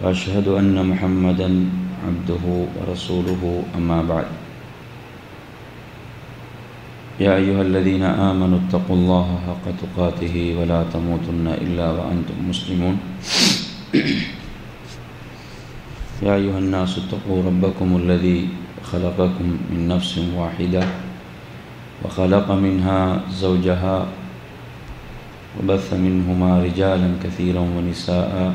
وأشهد أن محمدا عبده ورسوله أما بعد. يا أيها الذين آمنوا اتقوا الله حق تقاته ولا تموتن إلا وأنتم مسلمون. يا أيها الناس اتقوا ربكم الذي خلقكم من نفس واحدة وخلق منها زوجها وبث منهما رجالا كثيرا ونساء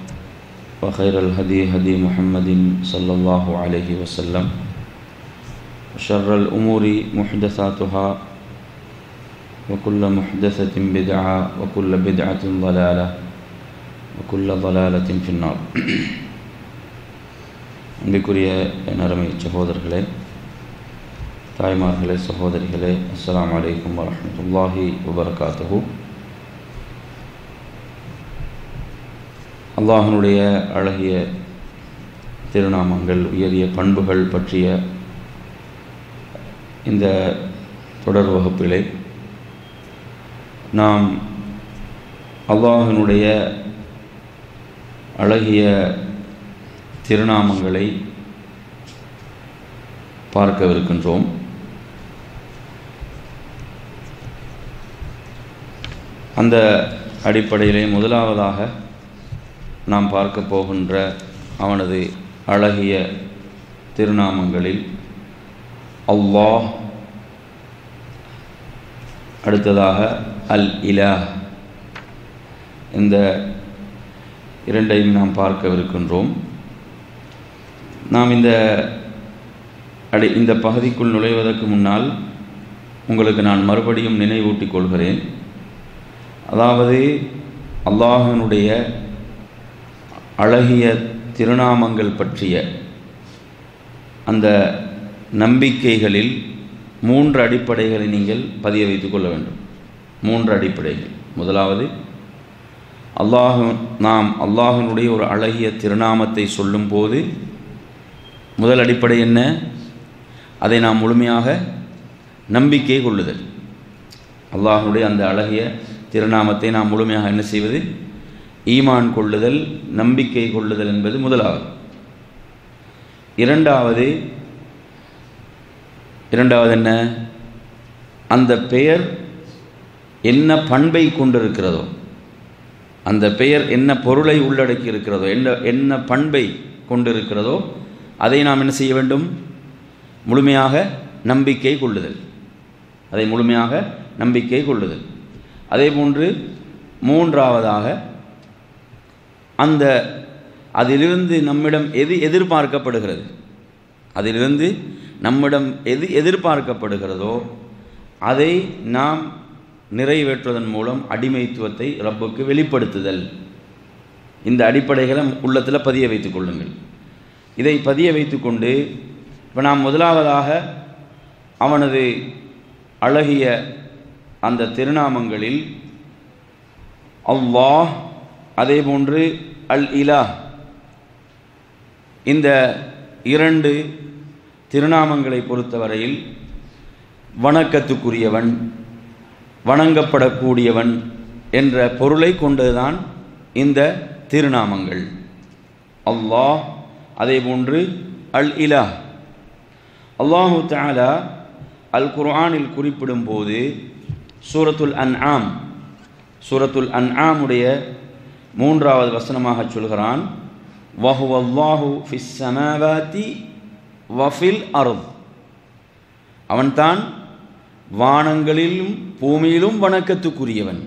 وخير الهدي هدي محمد صلى الله عليه وسلم وشر الأمور محدثاتها وكل محدثة بدعة وكل بدعة ضلالة وكل ضلالة في النار அன்பிற்குரிய என் அருமை சகோதரர்களே தாய்மார்களே சகோதரிகளே அஸ்ஸலாமு அலைக்கும் வரஹ்மத்துல்லாஹி வபரகாத்துஹு அல்லாஹனுடைய அழகிய திருநாமங்கள் உயரிய பண்புகள் பற்றிய இந்த தொடர் வகுப்பிலே நாம் அல்லாஹனுடைய அழகிய திருநாமங்களை பார்க்கவிருக்கின்றோம். அந்த அடிப்படையிலே முதலாவதாக நாம் பார்க்க போகின்ற அவனது அழகிய திருநாமங்களில் அல்லாஹ் அடுத்ததாக அல் இலா இந்த இரண்டையும் நாம் பார்க்கவிருக்கின்றோம். நாம் இந்த அடி இந்த பகுதிக்குள் நுழைவதற்கு முன்னால் உங்களுக்கு நான் மறுபடியும் நினைவூட்டிக் கொள்கிறேன். அதாவது அல்லாஹனுடைய அழகிய திருநாமங்கள் பற்றிய அந்த நம்பிக்கைகளில் மூன்று அடிப்படைகளை நீங்கள் பதிய வைத்து கொள்ள வேண்டும். மூன்று அடிப்படைகள். முதலாவது அல்லாஹு நாம் அல்லாஹனுடைய ஒரு அழகிய திருநாமத்தை சொல்லும்போது முதல் அடிப்படை என்ன? அதை நாம் முழுமையாக நம்பிக்கை கொள்ளுதல். அல்லாஹனுடைய அந்த அழகிய திருநாமத்தை நாம் முழுமையாக என்ன செய்வது? ஈமான் கொள்ளுதல் நம்பிக்கை கொள்ளுதல் என்பது முதலாவது. இரண்டாவது இரண்டாவது என்ன? அந்த பெயர் என்ன பண்பை கொண்டிருக்கிறதோ அந்த பெயர் என்ன பொருளை உள்ளடக்கி இருக்கிறதோ என்ன என்ன பண்பை கொண்டிருக்கிறதோ அதை நாம் என்ன செய்ய வேண்டும்? முழுமையாக நம்பிக்கை கொள்ளுதல். அதை முழுமையாக நம்பிக்கை கொள்ளுதல். அதே போன்று மூன்றாவதாக அந்த அதிலிருந்து நம்மிடம் எது எதிர்பார்க்கப்படுகிறது? அதிலிருந்து நம்மிடம் எது எதிர்பார்க்கப்படுகிறதோ அதை நாம் நிறைவேற்றுவதன் மூலம் அடிமைத்துவத்தை ரப்புக்கு வெளிப்படுத்துதல். இந்த அடிப்படைகளை உள்ளத்தில் பதிய வைத்துக் கொள்ளுங்கள். இதை பதிய வைத்துக்கொண்டு இப்போ நாம் முதலாவதாக அவனது அழகிய அந்த திருநாமங்களில் அல்லாஹ் அதே போன்று அல் இலா இந்த இரண்டு திருநாமங்களை பொறுத்தவரையில் வணக்கத்துக்குரியவன் வணங்கப்படக்கூடியவன் என்ற பொருளை கொண்டதுதான் இந்த திருநாமங்கள். அல்லாஹ் அதேபோன்று அல் இலா அல்லாஹு தாலா அல் குர்ஆனில் குறிப்பிடும்போது சூரத்துல் அன் ஆம் சூரத்துல் அன் ஆமுடைய மூன்றாவது வசனமாக சொல்கிறான் வஹுவல்லாஹு ஃபிஸ் சமாவாத்தி வஃபில் அருள் அவன்தான் வானங்களிலும் பூமியிலும் வணக்கத்துக்குரியவன்.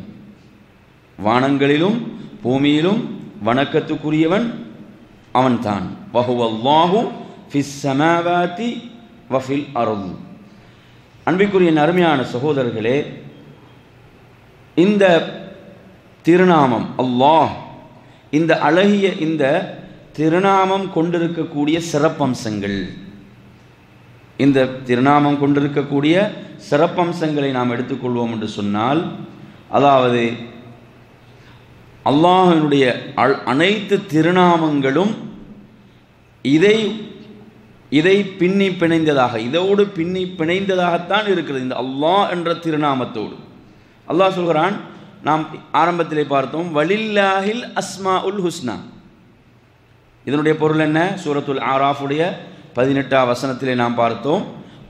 வானங்களிலும் பூமியிலும் வணக்கத்துக்குரியவன் அவன்தான். வஹுவல்லாஹு ஃபிஸ் சமாவாதி வஃபில் அருள் அன்பிற்குரிய அருமையான சகோதரர்களே இந்த திருநாமம் அல்லாஹ். இந்த அழகிய இந்த திருநாமம் கொண்டிருக்கக்கூடிய சிறப்பம்சங்கள். இந்த திருநாமம் கொண்டிருக்கக்கூடிய சிறப்பம்சங்களை நாம் எடுத்துக்கொள்வோம் என்று சொன்னால் அதாவது அல்லாஹினுடைய அனைத்து திருநாமங்களும் இதை இதை பின்னி பிணைந்ததாக இதோடு பின்னி பிணைந்ததாகத்தான் இருக்கிறது. இந்த அல்லாஹ் என்ற திருநாமத்தோடு. அல்லாஹ் சொல்கிறான் நாம் ஆரம்பத்திலே பார்த்தோம் வலில்லாஹில் அஸ்மா உல் ஹுஸ்னா. இதனுடைய பொருள் என்ன? சூரத்துல் ஆராஃபுடைய பதினெட்டாம் வசனத்திலே நாம் பார்த்தோம்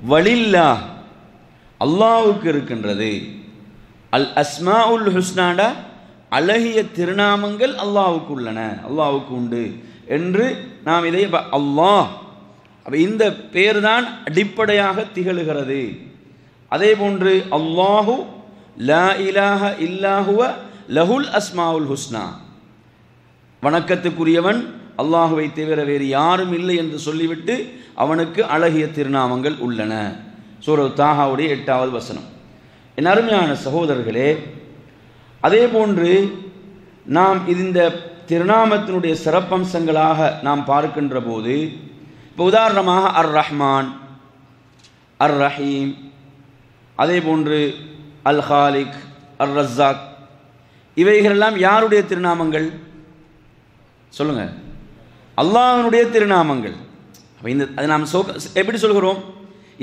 வலில்லா அல்லாவுக்கு இருக்கின்றது. அல் அஸ்மா உல் ஹுஸ்னாடா அழகிய திருநாமங்கள் அல்லாவுக்கு உள்ளன அல்லாவுக்கு உண்டு. என்று நாம் இதை ப- அல்லாஹ் அப்போ இந்த பேர் தான் அடிப்படையாக திகழுகிறது. அதே போன்று அல்லாஹு லா இலாஹ இல்லாஹுவ லஹுல் அஸ்மாவுல் ஹுஸ்னா. வணக்கத்துக்குரியவன் அல்லாஹுவை தவிர வேறு யாரும் இல்லை என்று சொல்லிவிட்டு அவனுக்கு அழகிய திருநாமங்கள் உள்ளன. சூர தாகாவுடைய எட்டாவது வசனம். என் அருமையான சகோதரர்களே அதே போன்று நாம் இந்த திருநாமத்தினுடைய சிறப்பம்சங்களாக நாம் பார்க்கின்ற போது இப்போ உதாரணமாக அர் ரஹ்மான் அர் ரஹீம் அதே போன்று அல் ஹாலிக் அர் ரஸாக் இவைகளெல்லாம் யாருடைய திருநாமங்கள்? சொல்லுங்கள் அல்லாஹனுடைய திருநாமங்கள். அப்போ இந்த அதை நாம் சோ எப்படி சொல்கிறோம்?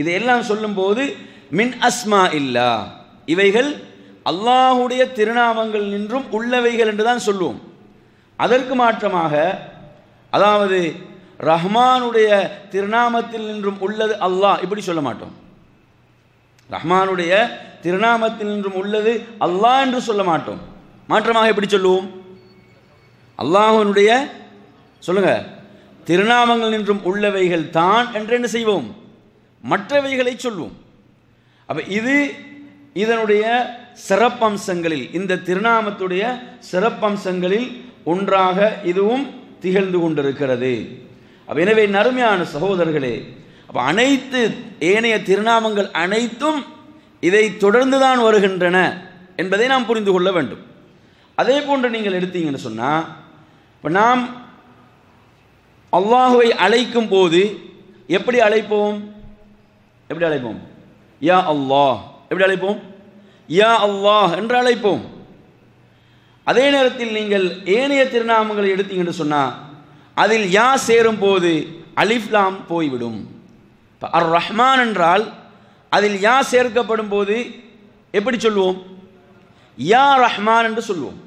இதையெல்லாம் சொல்லும்போது மின் அஸ்மா இல்லா இவைகள் அல்லாஹுடைய திருநாமங்கள் நின்றும் உள்ளவைகள் என்று தான் சொல்லுவோம். அதற்கு மாற்றமாக அதாவது ரஹ்மானுடைய திருநாமத்தில் நின்றும் உள்ளது அல்லாஹ் இப்படி சொல்ல மாட்டோம். ரஹ்மானுடைய திருநாமத்தில் நின்றும் உள்ளது அல்லாஹ் என்று சொல்ல மாட்டோம். மாற்றமாக எப்படி சொல்லுவோம்? அல்லாஹனுடைய சொல்லுங்க திருநாமங்கள் நின்றும் உள்ளவைகள் தான் என்று என்ன செய்வோம். மற்றவைகளை சொல்வோம். அப்போ இது இதனுடைய சிறப்பம்சங்களில் இந்த திருநாமத்துடைய சிறப்பம்சங்களில் ஒன்றாக இதுவும் திகழ்ந்து கொண்டிருக்கிறது. அப்ப எனவே நறுமையான சகோதரர்களே அப்போ அனைத்து ஏனைய திருநாமங்கள் அனைத்தும் இதை தொடர்ந்துதான் வருகின்றன என்பதை நாம் புரிந்து கொள்ள வேண்டும். அதே போன்று நீங்கள் எடுத்தீங்கன்னு சொன்னால் இப்போ நாம் அல்லாஹுவை அழைக்கும் போது எப்படி அழைப்போம்? எப்படி அழைப்போம்? யா அல்லாஹ். எப்படி அழைப்போம்? யா அல்லாஹ் என்று அழைப்போம். அதே நேரத்தில் நீங்கள் ஏனைய திருநாமங்களை எடுத்தீங்கன்னு சொன்னால் அதில் யா சேரும் போது அலிஃப்லாம் போய்விடும். இப்போ அர் ரஹ்மான் என்றால் அதில் யா சேர்க்கப்படும் போது எப்படி சொல்லுவோம் யா ரஹ்மான் என்று சொல்லுவோம்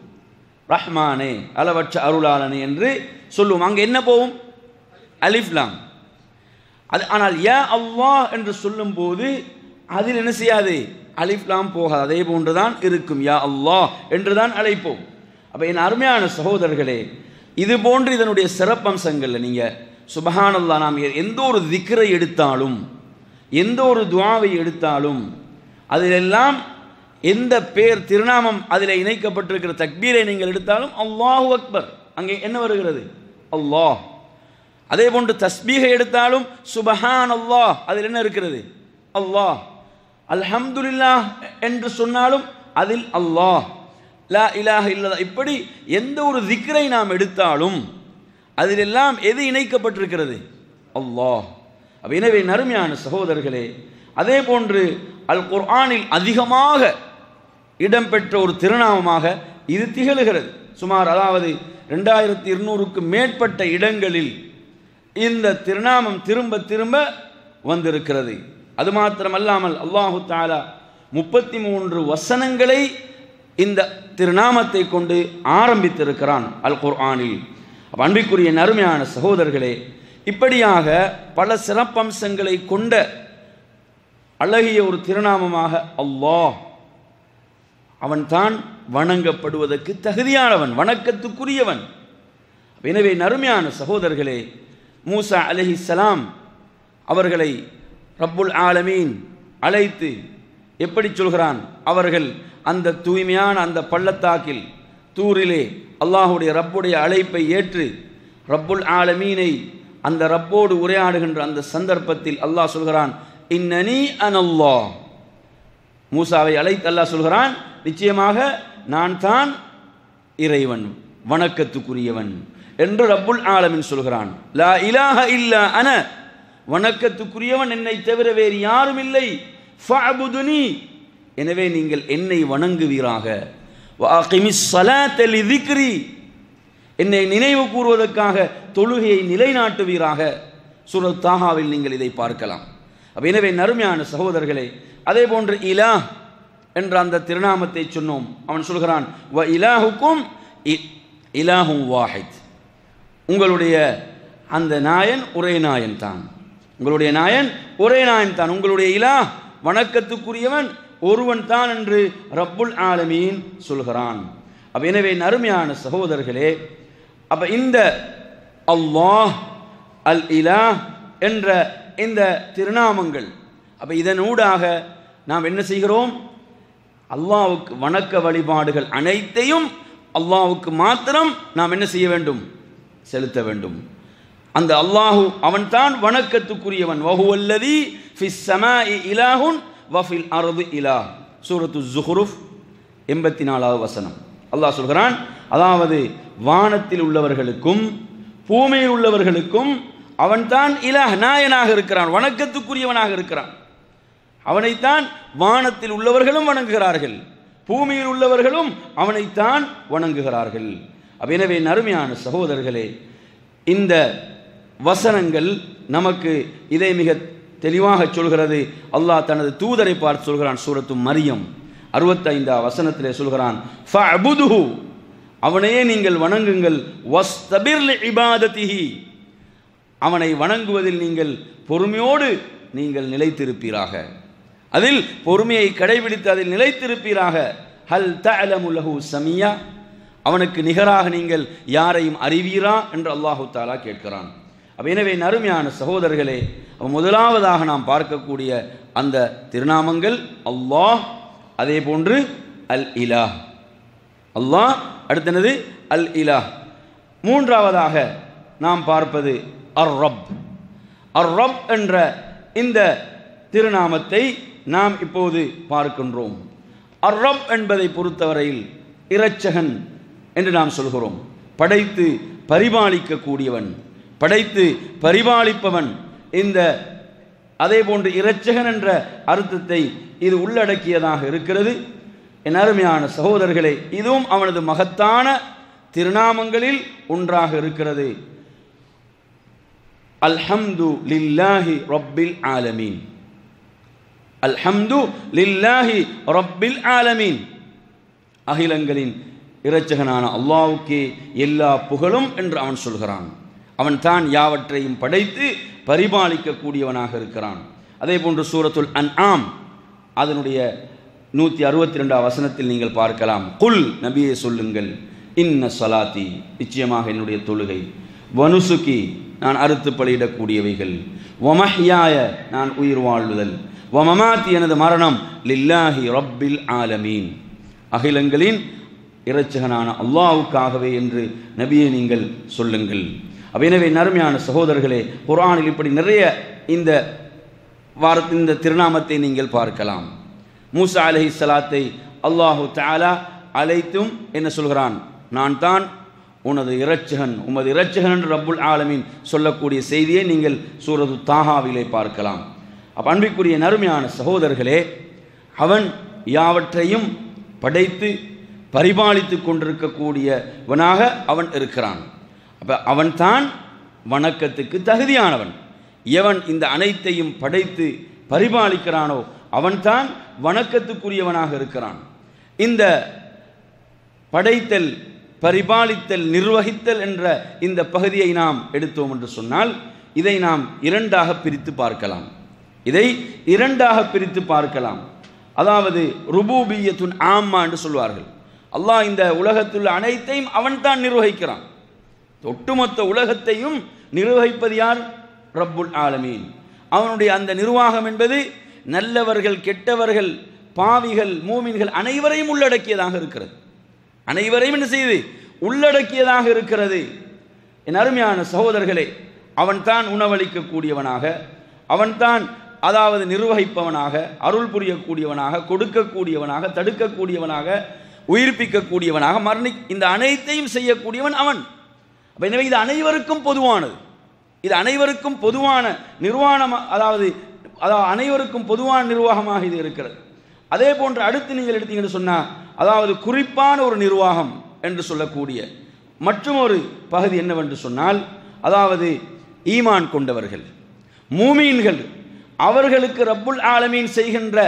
ரஹ்மானே அளவற்ற அருளாளனே என்று சொல்லுவோம் அங்கே என்ன போகும்? அலிஃப்லாம் அது ஆனால் யா அவ்வா என்று சொல்லும்போது அதில் என்ன செய்யாது? அலிஃப்லாம் போகாது. அதே போன்றுதான் இருக்கும். யா அல்லாஹ் என்றுதான் அழைப்போம். அப்போ என் அருமையான சகோதரர்களே இது போன்று இதனுடைய சிறப்பம்சங்களில் நீங்கள் சுபஹானல்லா நாம் எந்த ஒரு திக்ரை எடுத்தாலும் எந்த ஒரு துவாவை எடுத்தாலும் அதிலெல்லாம் எந்த பேர் திருநாமம் அதில் இணைக்கப்பட்டிருக்கிற தக்பீரை நீங்கள் எடுத்தாலும் அல்லாஹு அக்பர். அங்கே என்ன வருகிறது? அல்லாஹ். அதே போன்று தஸ்பீகை எடுத்தாலும் சுபஹான் அல்லாஹ் அதில் என்ன இருக்கிறது? அல்லாஹ். அல்ஹம்துல்லா என்று சொன்னாலும் அதில் அல்லாஹ். லா இலாஹ இல்லதா இப்படி எந்த ஒரு திக்ரை நாம் எடுத்தாலும் அதிலெல்லாம் எது இணைக்கப்பட்டிருக்கிறது? அல்லாஹ். அப்போ எனவே நறுமையான சகோதரர்களே அதே போன்று அல் குர்ஆனில் அதிகமாக இடம்பெற்ற ஒரு திருநாமமாக இது திகழுகிறது. சுமார் அதாவது ரெண்டாயிரத்தி இருநூறுக்கு மேற்பட்ட இடங்களில் இந்த திருநாமம் திரும்ப திரும்ப வந்திருக்கிறது. அது மாத்திரமல்லாமல் அல்லாஹு தாலா முப்பத்தி மூன்று வசனங்களை இந்த திருநாமத்தை கொண்டு ஆரம்பித்திருக்கிறான் அல் குர்ஆனில் அன்பிற்குரிய நறுமையான சகோதரர்களே இப்படியாக பல சிறப்பம்சங்களை கொண்ட அழகிய ஒரு திருநாமமாக அல்லாஹ் அவன்தான் வணங்கப்படுவதற்கு தகுதியானவன் வணக்கத்துக்குரியவன். எனவே நறுமையான சகோதரர்களே மூசா அலஹி சலாம் அவர்களை ரப்புல் ஆலமீன் அழைத்து எப்படி சொல்கிறான்? அவர்கள் அந்த தூய்மையான அந்த பள்ளத்தாக்கில் தூரிலே அல்லாஹுடைய ரப்புடைய அழைப்பை ஏற்று ரப்புல் ஆலமீனை அந்த ரப்போடு உரையாடுகின்ற அந்த சந்தர்ப்பத்தில் அல்லாஹ் சொல்கிறான் இன்னனி அனல்லா மூசாவை அழைத்து அல்லாஹ் சொல்கிறான் நிச்சயமாக நான் தான் இறைவன் வணக்கத்துக்குரியவன். என்று ரப்புல் ஆலமின் சொல்கிறான் லா இலாஹ இல்லா அன. வணக்கத்துக்குரியவன் என்னை தவிர வேறு யாரும் இல்லை. எனவே நீங்கள் என்னை வணங்குவீராக. வாகிமிஸ் ஸலாத்த லிذிக்ரி என்னை நினைவு கூறுவதற்காக தொழுகையை நிலைநாட்டுவீராக. சுரத் தாகாவில் நீங்கள் இதை பார்க்கலாம். அப்போ எனவே நறுமையான சகோதரர்களே அதே போன்று இலா என்ற அந்த திருநாமத்தை சொன்னோம். அவன் சொல்கிறான் வ இலாஹுக்கும் இ- இலாஹும் வாஹித். உங்களுடைய அந்த நாயன் ஒரே நாயன் தான் உங்களுடைய நாயன் ஒரே நாயன் தான் உங்களுடைய இலா வணக்கத்துக்குரியவன் ஒருவன் தான் என்று ரப்புல் ஆலமீன் சொல்கிறான். அப்போ எனவே நறுமையான சகோதரர்களே அப்ப இந்த அல்லாஹ் அல் இலா என்ற இந்த திருநாமங்கள் அப்ப இதனூடாக நாம் என்ன செய்கிறோம்? அல்லாவுக்கு வணக்க வழிபாடுகள் அனைத்தையும் அல்லாவுக்கு மாத்திரம் நாம் என்ன செய்ய வேண்டும்? செலுத்த வேண்டும். அந்த அல்லாஹு அவன்தான் வணக்கத்துக்குரியவன். வஹுவல்லதி ஃபிஸ் சமா இலாஹுன் வஃபில் அரபு இலா. சூரத்து ஜுஹ்ருஃப் எண்பத்தி நாலாவது வசனம். அல்லாஹ் சொல்கிறான் அதாவது வானத்தில் உள்ளவர்களுக்கும் பூமியில் உள்ளவர்களுக்கும் அவன்தான் இலஹ் நாயனாக இருக்கிறான் வணக்கத்துக்குரியவனாக இருக்கிறான். அவனைத்தான் வானத்தில் உள்ளவர்களும் வணங்குகிறார்கள் பூமியில் உள்ளவர்களும் அவனைத்தான் வணங்குகிறார்கள். எனவே நறுமையான சகோதரர்களே இந்த வசனங்கள் நமக்கு இதை மிக தெளிவாக சொல்கிறது. அல்லாஹ் தனது தூதரை பார்த்து சொல்கிறான் சூரத்து மரியம். அறுபத்தைந்தா வசனத்திலே சொல்கிறான் அவனையே நீங்கள் வணங்குங்கள் இபாதத்திஹி அவனை வணங்குவதில் நீங்கள் பொறுமையோடு நீங்கள் நிலைத்திருப்பீராக. அதில் பொறுமையை கடைபிடித்து அதில் நிலைத்திருப்பீராக. ஹல் தலமுலகு சமியா. அவனுக்கு நிகராக நீங்கள் யாரையும் அறிவீரா என்று அல்லாஹு தாலா கேட்கிறான். அப்போ எனவே நறுமையான சகோதரர்களே முதலாவதாக நாம் பார்க்கக்கூடிய அந்த திருநாமங்கள் அல்லாஹ் அதே போன்று அல் இலா அல்லாஹ் அடுத்தனது அல் இலா மூன்றாவதாக நாம் பார்ப்பது அர் ரப். அர் ரப் என்ற இந்த திருநாமத்தை நாம் இப்போது பார்க்கின்றோம். அர் ரப் என்பதை பொறுத்தவரையில் இரட்சகன் என்று நாம் சொல்கிறோம். படைத்து பரிபாலிக்கக்கூடியவன். படைத்து பரிபாலிப்பவன். இந்த அதே போன்று இரட்சகன் என்ற அர்த்தத்தை இது உள்ளடக்கியதாக இருக்கிறது. என் அருமையான சகோதரர்களே இதுவும் அவனது மகத்தான திருநாமங்களில் ஒன்றாக இருக்கிறது. அல்ஹம்து லில்லாஹி ரப்பில் ஆலமீன். அல்ஹம்து லில்லாஹி ரப்பில் ஆலமீன். அகிலங்களின் இரட்சகனான அல்லாவுக்கே எல்லா புகழும் என்று அவன் சொல்கிறான். அவன் தான் யாவற்றையும் படைத்து பரிபாலிக்கக்கூடியவனாக இருக்கிறான். அதே போன்று சூரத்துல் அன் ஆம் அதனுடைய நூற்றி அறுபத்தி ரெண்டாம் வசனத்தில் நீங்கள் பார்க்கலாம். குல் நபியை சொல்லுங்கள் இன்ன சலாத்தி நிச்சயமாக என்னுடைய தொழுகை. வனுசுக்கி நான் அறுத்து பலியிடக்கூடியவைகள். ஒமஹ்யாய நான் உயிர் வாழ்வுதல். ஒமமாத்தி எனது மரணம். லில்லாஹி ரப்பில் ஆலமீன் அகிலங்களின் இரட்சகனான அல்லாவுக்காகவே என்று நபியை நீங்கள் சொல்லுங்கள். அப்போ எனவே நறுமையான சகோதரர்களே குரானில் இப்படி நிறைய இந்த வாரத்தின் இந்த திருநாமத்தை நீங்கள் பார்க்கலாம். மூசா அலஹி சலாத்தை அல்லாஹு தாலா அழைத்தும் என்ன சொல்கிறான்? நான் தான் உனது இரட்சகன் உமது இரட்சகன் என்று ரப்புல் ஆலமின் சொல்லக்கூடிய செய்தியை நீங்கள் சூரது தாகாவிலே பார்க்கலாம். அப்போ அன்பிற்குரிய நறுமையான சகோதரர்களே அவன் யாவற்றையும் படைத்து பரிபாலித்து கொண்டிருக்கக்கூடியவனாக அவன் இருக்கிறான். அப்போ அவன்தான் வணக்கத்துக்கு தகுதியானவன். எவன் இந்த அனைத்தையும் படைத்து பரிபாலிக்கிறானோ அவன்தான் வணக்கத்துக்குரியவனாக இருக்கிறான். இந்த படைத்தல் பரிபாலித்தல் நிர்வகித்தல் என்ற இந்த பகுதியை நாம் எடுத்தோம் என்று சொன்னால் இதை நாம் இரண்டாக பிரித்து பார்க்கலாம். இதை இரண்டாக பிரித்து பார்க்கலாம். அதாவது ருபூபியத்துன் ஆம்மா என்று சொல்வார்கள். அல்லாஹ் இந்த உலகத்துள்ள அனைத்தையும் அவன்தான் நிர்வகிக்கிறான். ஒட்டுமொத்த உலகத்தையும் நிர்வகிப்பது யார்? ரப்புல் ஆலமீன். அவனுடைய அந்த நிர்வாகம் என்பது நல்லவர்கள் கெட்டவர்கள் பாவிகள் மூமின்கள் அனைவரையும் உள்ளடக்கியதாக இருக்கிறது. அனைவரையும் என்ன செய்யுது உள்ளடக்கியதாக இருக்கிறது. என் அருமையான சகோதரர்களே அவன்தான் உணவளிக்கக்கூடியவனாக அவன்தான் அதாவது நிர்வகிப்பவனாக அருள் புரியக்கூடியவனாக கொடுக்கக்கூடியவனாக தடுக்கக்கூடியவனாக உயிர்ப்பிக்கக்கூடியவனாக மரணி இந்த அனைத்தையும் செய்யக்கூடியவன் அவன். எனவே இது அனைவருக்கும் பொதுவானது. இது அனைவருக்கும் பொதுவான நிர்வாணம் அதாவது அதாவது அனைவருக்கும் பொதுவான நிர்வாகமாக இது இருக்கிறது. அதே போன்று அடுத்து நீங்கள் எடுத்தீங்கன்னு சொன்னால் அதாவது குறிப்பான ஒரு நிர்வாகம் என்று சொல்லக்கூடிய மற்றும் ஒரு பகுதி என்னவென்று சொன்னால் அதாவது ஈமான் கொண்டவர்கள். மூமீன்கள் அவர்களுக்கு ரப்புல் ஆலமீன் செய்கின்ற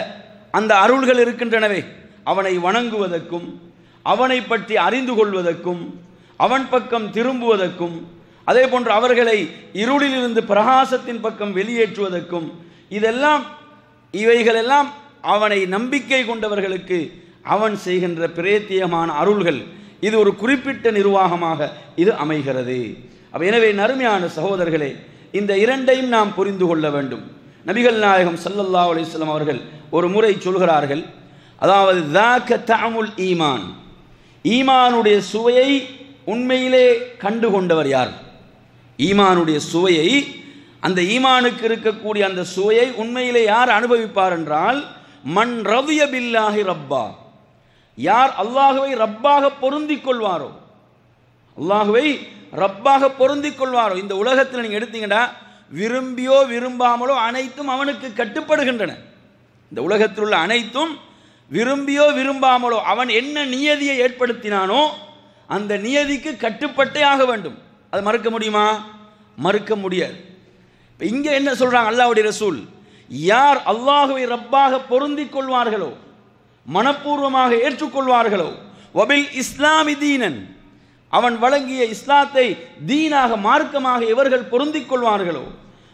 அந்த அருள்கள் இருக்கின்றனவே அவனை வணங்குவதற்கும் அவனை பற்றி அறிந்து கொள்வதற்கும் அவன் பக்கம் திரும்புவதற்கும் அதே போன்று அவர்களை இருளிலிருந்து பிரகாசத்தின் பக்கம் வெளியேற்றுவதற்கும் இதெல்லாம் இவைகளெல்லாம் அவனை நம்பிக்கை கொண்டவர்களுக்கு அவன் செய்கின்ற பிரேத்தியமான அருள்கள். இது ஒரு குறிப்பிட்ட நிர்வாகமாக இது அமைகிறது. எனவே நறுமையான சகோதரர்களே இந்த இரண்டையும் நாம் புரிந்து கொள்ள வேண்டும். நபிகள் நாயகம் சல்லல்லா அலிஸ்லாம் அவர்கள் ஒரு முறை சொல்கிறார்கள் அதாவது தாக்க தாமுல் ஈமான். ஈமானுடைய சுவையை உண்மையிலே கண்டு கொண்டவர் யார்? ஈமானுடைய சுவையை அந்த ஈமானுக்கு இருக்கக்கூடிய அந்த சுவையை உண்மையிலே யார் அனுபவிப்பார் என்றால் மண் ரவிய பில்லாஹி ரப்பா. யார் அல்லாஹுவை ரப்பாக பொருந்திக் கொள்வாரோ? அல்லாஹுவை ரப்பாக பொருந்திக் கொள்வாரோ? இந்த உலகத்தில் நீங்கள் எடுத்தீங்கன்னா விரும்பியோ விரும்பாமலோ அனைத்தும் அவனுக்கு கட்டுப்படுகின்றன. இந்த உலகத்தில் உள்ள அனைத்தும் விரும்பியோ விரும்பாமலோ அவன் என்ன நியதியை ஏற்படுத்தினானோ அந்த நியதிக்கு கட்டுப்பட்டே ஆக வேண்டும். அது மறுக்க முடியுமா? மறுக்க முடியாது. இப்போ இங்கே என்ன சொல்கிறாங்க அல்லாவுடைய ரசூல்? யார் அல்லாஹுவை ரப்பாக பொருந்திக் கொள்வார்களோ மனப்பூர்வமாக ஏற்றுக்கொள்வார்களோ ஒபில் இஸ்லாமி தீனன் அவன் வழங்கிய இஸ்லாத்தை தீனாக மார்க்கமாக இவர்கள் பொருந்திக் கொள்வார்களோ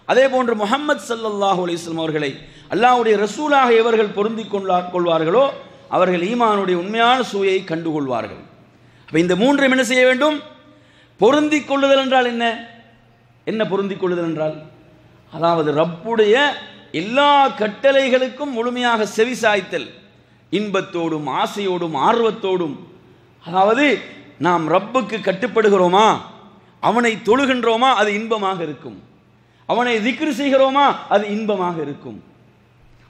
அதே போன்று முஹம்மது ஸல்லல்லாஹு அலிஸ்லாம் அவர்களை அல்லாவுடைய ரசூலாக இவர்கள் பொருந்திக் கொள்ளா- கொள்வார்களோ அவர்கள் ஈமானுடைய உண்மையான சூயை கண்டுகொள்வார்கள். இப்போ இந்த மூன்றையும் என்ன செய்ய வேண்டும்? பொருந்தி கொள்ளுதல் என்றால் என்ன? என்ன பொருந்தி கொள்ளுதல் என்றால்? அதாவது ரப்புடைய எல்லா கட்டளைகளுக்கும் முழுமையாக செவி சாய்த்தல் இன்பத்தோடும் ஆசையோடும் ஆர்வத்தோடும். அதாவது நாம் ரப்புக்கு கட்டுப்படுகிறோமா? அவனை தொழுகின்றோமா? அது இன்பமாக இருக்கும். அவனை திக்ரு செய்கிறோமா? அது இன்பமாக இருக்கும்.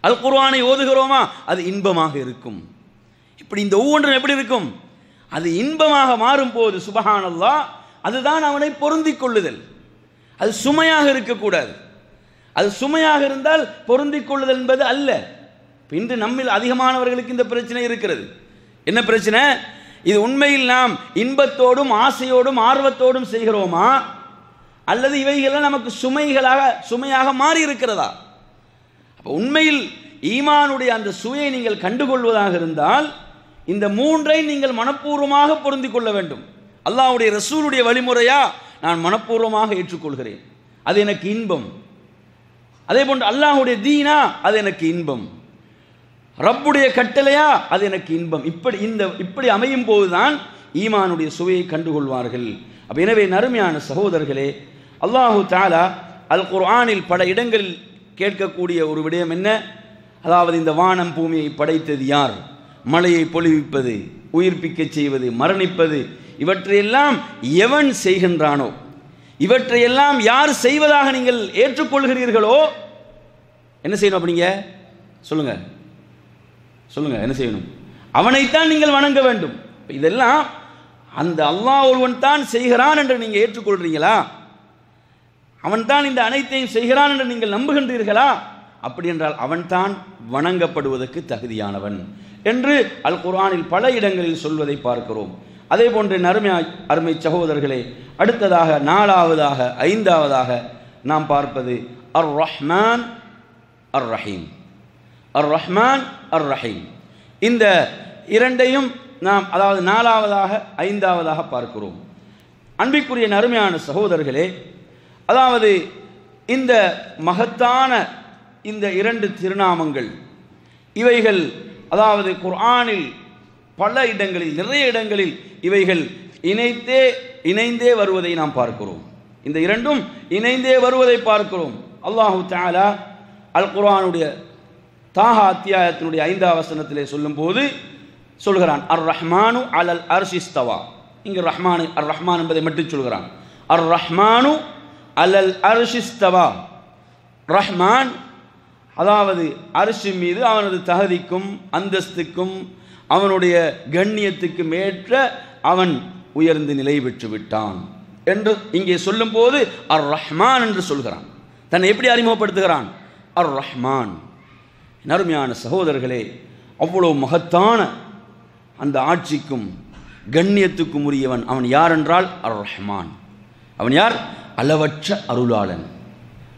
அல் குர்வானை ஓதுகிறோமா? அது இன்பமாக இருக்கும். இப்படி இந்த ஒவ்வொன்றும் எப்படி இருக்கும்? அது இன்பமாக மாறும் போது சுபஹானல்லாஹ் அதுதான் அவனை பொருந்தி கொள்ளுதல். அது சுமையாக இருக்கக்கூடாது. அது சுமையாக இருந்தால் பொருந்தி கொள்ளுதல் என்பது அல்ல. இன்று நம்மில் அதிகமானவர்களுக்கு இந்த பிரச்சனை இருக்கிறது. என்ன பிரச்சனை? இது உண்மையில் நாம் இன்பத்தோடும் ஆசையோடும் ஆர்வத்தோடும் செய்கிறோமா? அல்லது இவைகள்லாம் நமக்கு சுமைகளாக சுமையாக மாறி இருக்கிறதா அப்போ உண்மையில் ஈமானுடைய அந்த சுவையை நீங்கள் கண்டுகொள்வதாக இருந்தால் இந்த மூன்றை நீங்கள் மனப்பூர்வமாக பொருந்தி கொள்ள வேண்டும். அல்லாவுடைய ரசூலுடைய வழிமுறையா நான் மனப்பூர்வமாக ஏற்றுக்கொள்கிறேன். அது எனக்கு இன்பம். அதே போன்று அல்லாஹுடைய தீனா அது எனக்கு இன்பம். ரப்புடைய கட்டளையா அது எனக்கு இன்பம். இப்படி இந்த இப்படி அமையும் போதுதான் ஈமானுடைய சுவையை கண்டுகொள்வார்கள். அப்போ எனவே நறுமையான சகோதரர்களே அல்லாஹு தாலா அல் குர்ஆனில் பல இடங்களில் கேட்கக்கூடிய ஒரு விடயம் என்ன? அதாவது இந்த வானம் பூமியை படைத்தது யார்? மழையை பொழிவிப்பது உயிர்ப்பிக்கச் செய்வது மரணிப்பது இவற்றையெல்லாம் எவன் செய்கின்றானோ? இவற்றையெல்லாம் யார் செய்வதாக நீங்கள் ஏற்றுக்கொள்கிறீர்களோ? என்ன செய்யணும் அப்படிங்க சொல்லுங்க. சொல்லுங்க என்ன செய்யணும்? அவனைத்தான் நீங்கள் வணங்க வேண்டும். இதெல்லாம் அந்த அல்லாஹ் ஒருவன் தான் செய்கிறான் என்று நீங்கள் ஏற்றுக்கொள்கிறீங்களா அவன் தான் இந்த அனைத்தையும் செய்கிறான் என்று நீங்கள் நம்புகின்றீர்களா? அப்படி என்றால் அவன்தான் வணங்கப்படுவதற்கு தகுதியானவன். என்று அல் குர்ஆனில் பல இடங்களில் சொல்வதை பார்க்கிறோம். அதே போன்று நறுமை அருமை சகோதரர்களே அடுத்ததாக நாலாவதாக ஐந்தாவதாக நாம் பார்ப்பது அர் ரஹ்மான் அர் ரஹீம் அர் ரஹ்மான் அர் ரஹீம் இந்த இரண்டையும் நாம் அதாவது நாலாவதாக ஐந்தாவதாக பார்க்கிறோம். அன்பிற்குரிய நறுமையான சகோதரர்களே அதாவது இந்த மகத்தான இந்த இரண்டு திருநாமங்கள் இவைகள் அதாவது குர்ஆனில் பல இடங்களில் நிறைய இடங்களில் இவைகள் இணைத்தே இணைந்தே வருவதை நாம் பார்க்கிறோம். இந்த இரண்டும் இணைந்தே வருவதை பார்க்கிறோம். அல்லாஹு தாலா அல் குர்ஆனுடைய தாஹா அத்தியாயத்தினுடைய ஐந்தாம் வசனத்திலே சொல்லும்போது சொல்கிறான் அர் ரஹ்மானு அலல் அர்ஷிஸ்தவா இங்கு ரஹ்மானு அர் ரஹ்மான் என்பதை மட்டும் சொல்கிறான். அர் ரஹ்மானு அலல் அர்ஷிஸ்தவா ரஹ்மான் அதாவது அரிசி மீது அவனது தகுதிக்கும் அந்தஸ்துக்கும் அவனுடைய கண்ணியத்துக்கும் ஏற்ற அவன் உயர்ந்து நிலை பெற்று விட்டான் என்று இங்கே சொல்லும்போது அர் ரஹ்மான் என்று சொல்கிறான். தன்னை எப்படி அறிமுகப்படுத்துகிறான்? அர் ரஹ்மான் நருமையான சகோதரர்களே அவ்வளோ மகத்தான அந்த ஆட்சிக்கும் கண்ணியத்துக்கும் உரியவன் அவன் யார் என்றால் அர் ரஹ்மான் அவன் யார்? அளவற்ற அருளாளன்.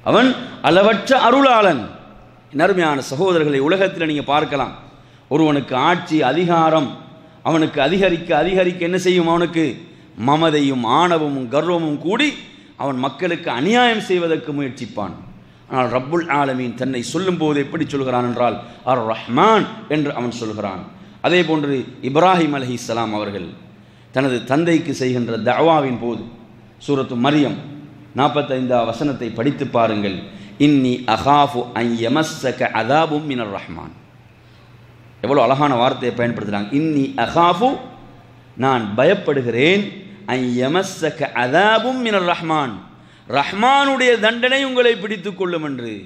அவன் அளவற்ற அருளாளன். நறுமையான சகோதரர்களை உலகத்தில் நீங்கள் பார்க்கலாம். ஒருவனுக்கு ஆட்சி அதிகாரம் அவனுக்கு அதிகரிக்க அதிகரிக்க என்ன செய்யும்? அவனுக்கு மமதையும் ஆணவமும் கர்வமும் கூடி அவன் மக்களுக்கு அநியாயம் செய்வதற்கு முயற்சிப்பான். ஆனால் ரப்புல் ஆலமீன் தன்னை சொல்லும்போது எப்படி சொல்கிறான் என்றால் அர் ரஹ்மான் என்று அவன் சொல்கிறான். அதே போன்று இப்ராஹிம் அலஹி இஸ்லாம் அவர்கள் தனது தந்தைக்கு செய்கின்ற தவாவின் போது சூரத்து மரியம் நாற்பத்தைந்தா வசனத்தை படித்து பாருங்கள். இன்னி அகாஃபு ஐ அதாபும் மினர் ரஹ்மான். எவ்வளோ அழகான வார்த்தையை பயன்படுத்துகிறாங்க இன்னி அகாஃபு நான் பயப்படுகிறேன். ஐ அதாபும் மினர் ரஹ்மான். ரஹ்மானுடைய தண்டனை உங்களை பிடித்து கொள்ளும் என்று.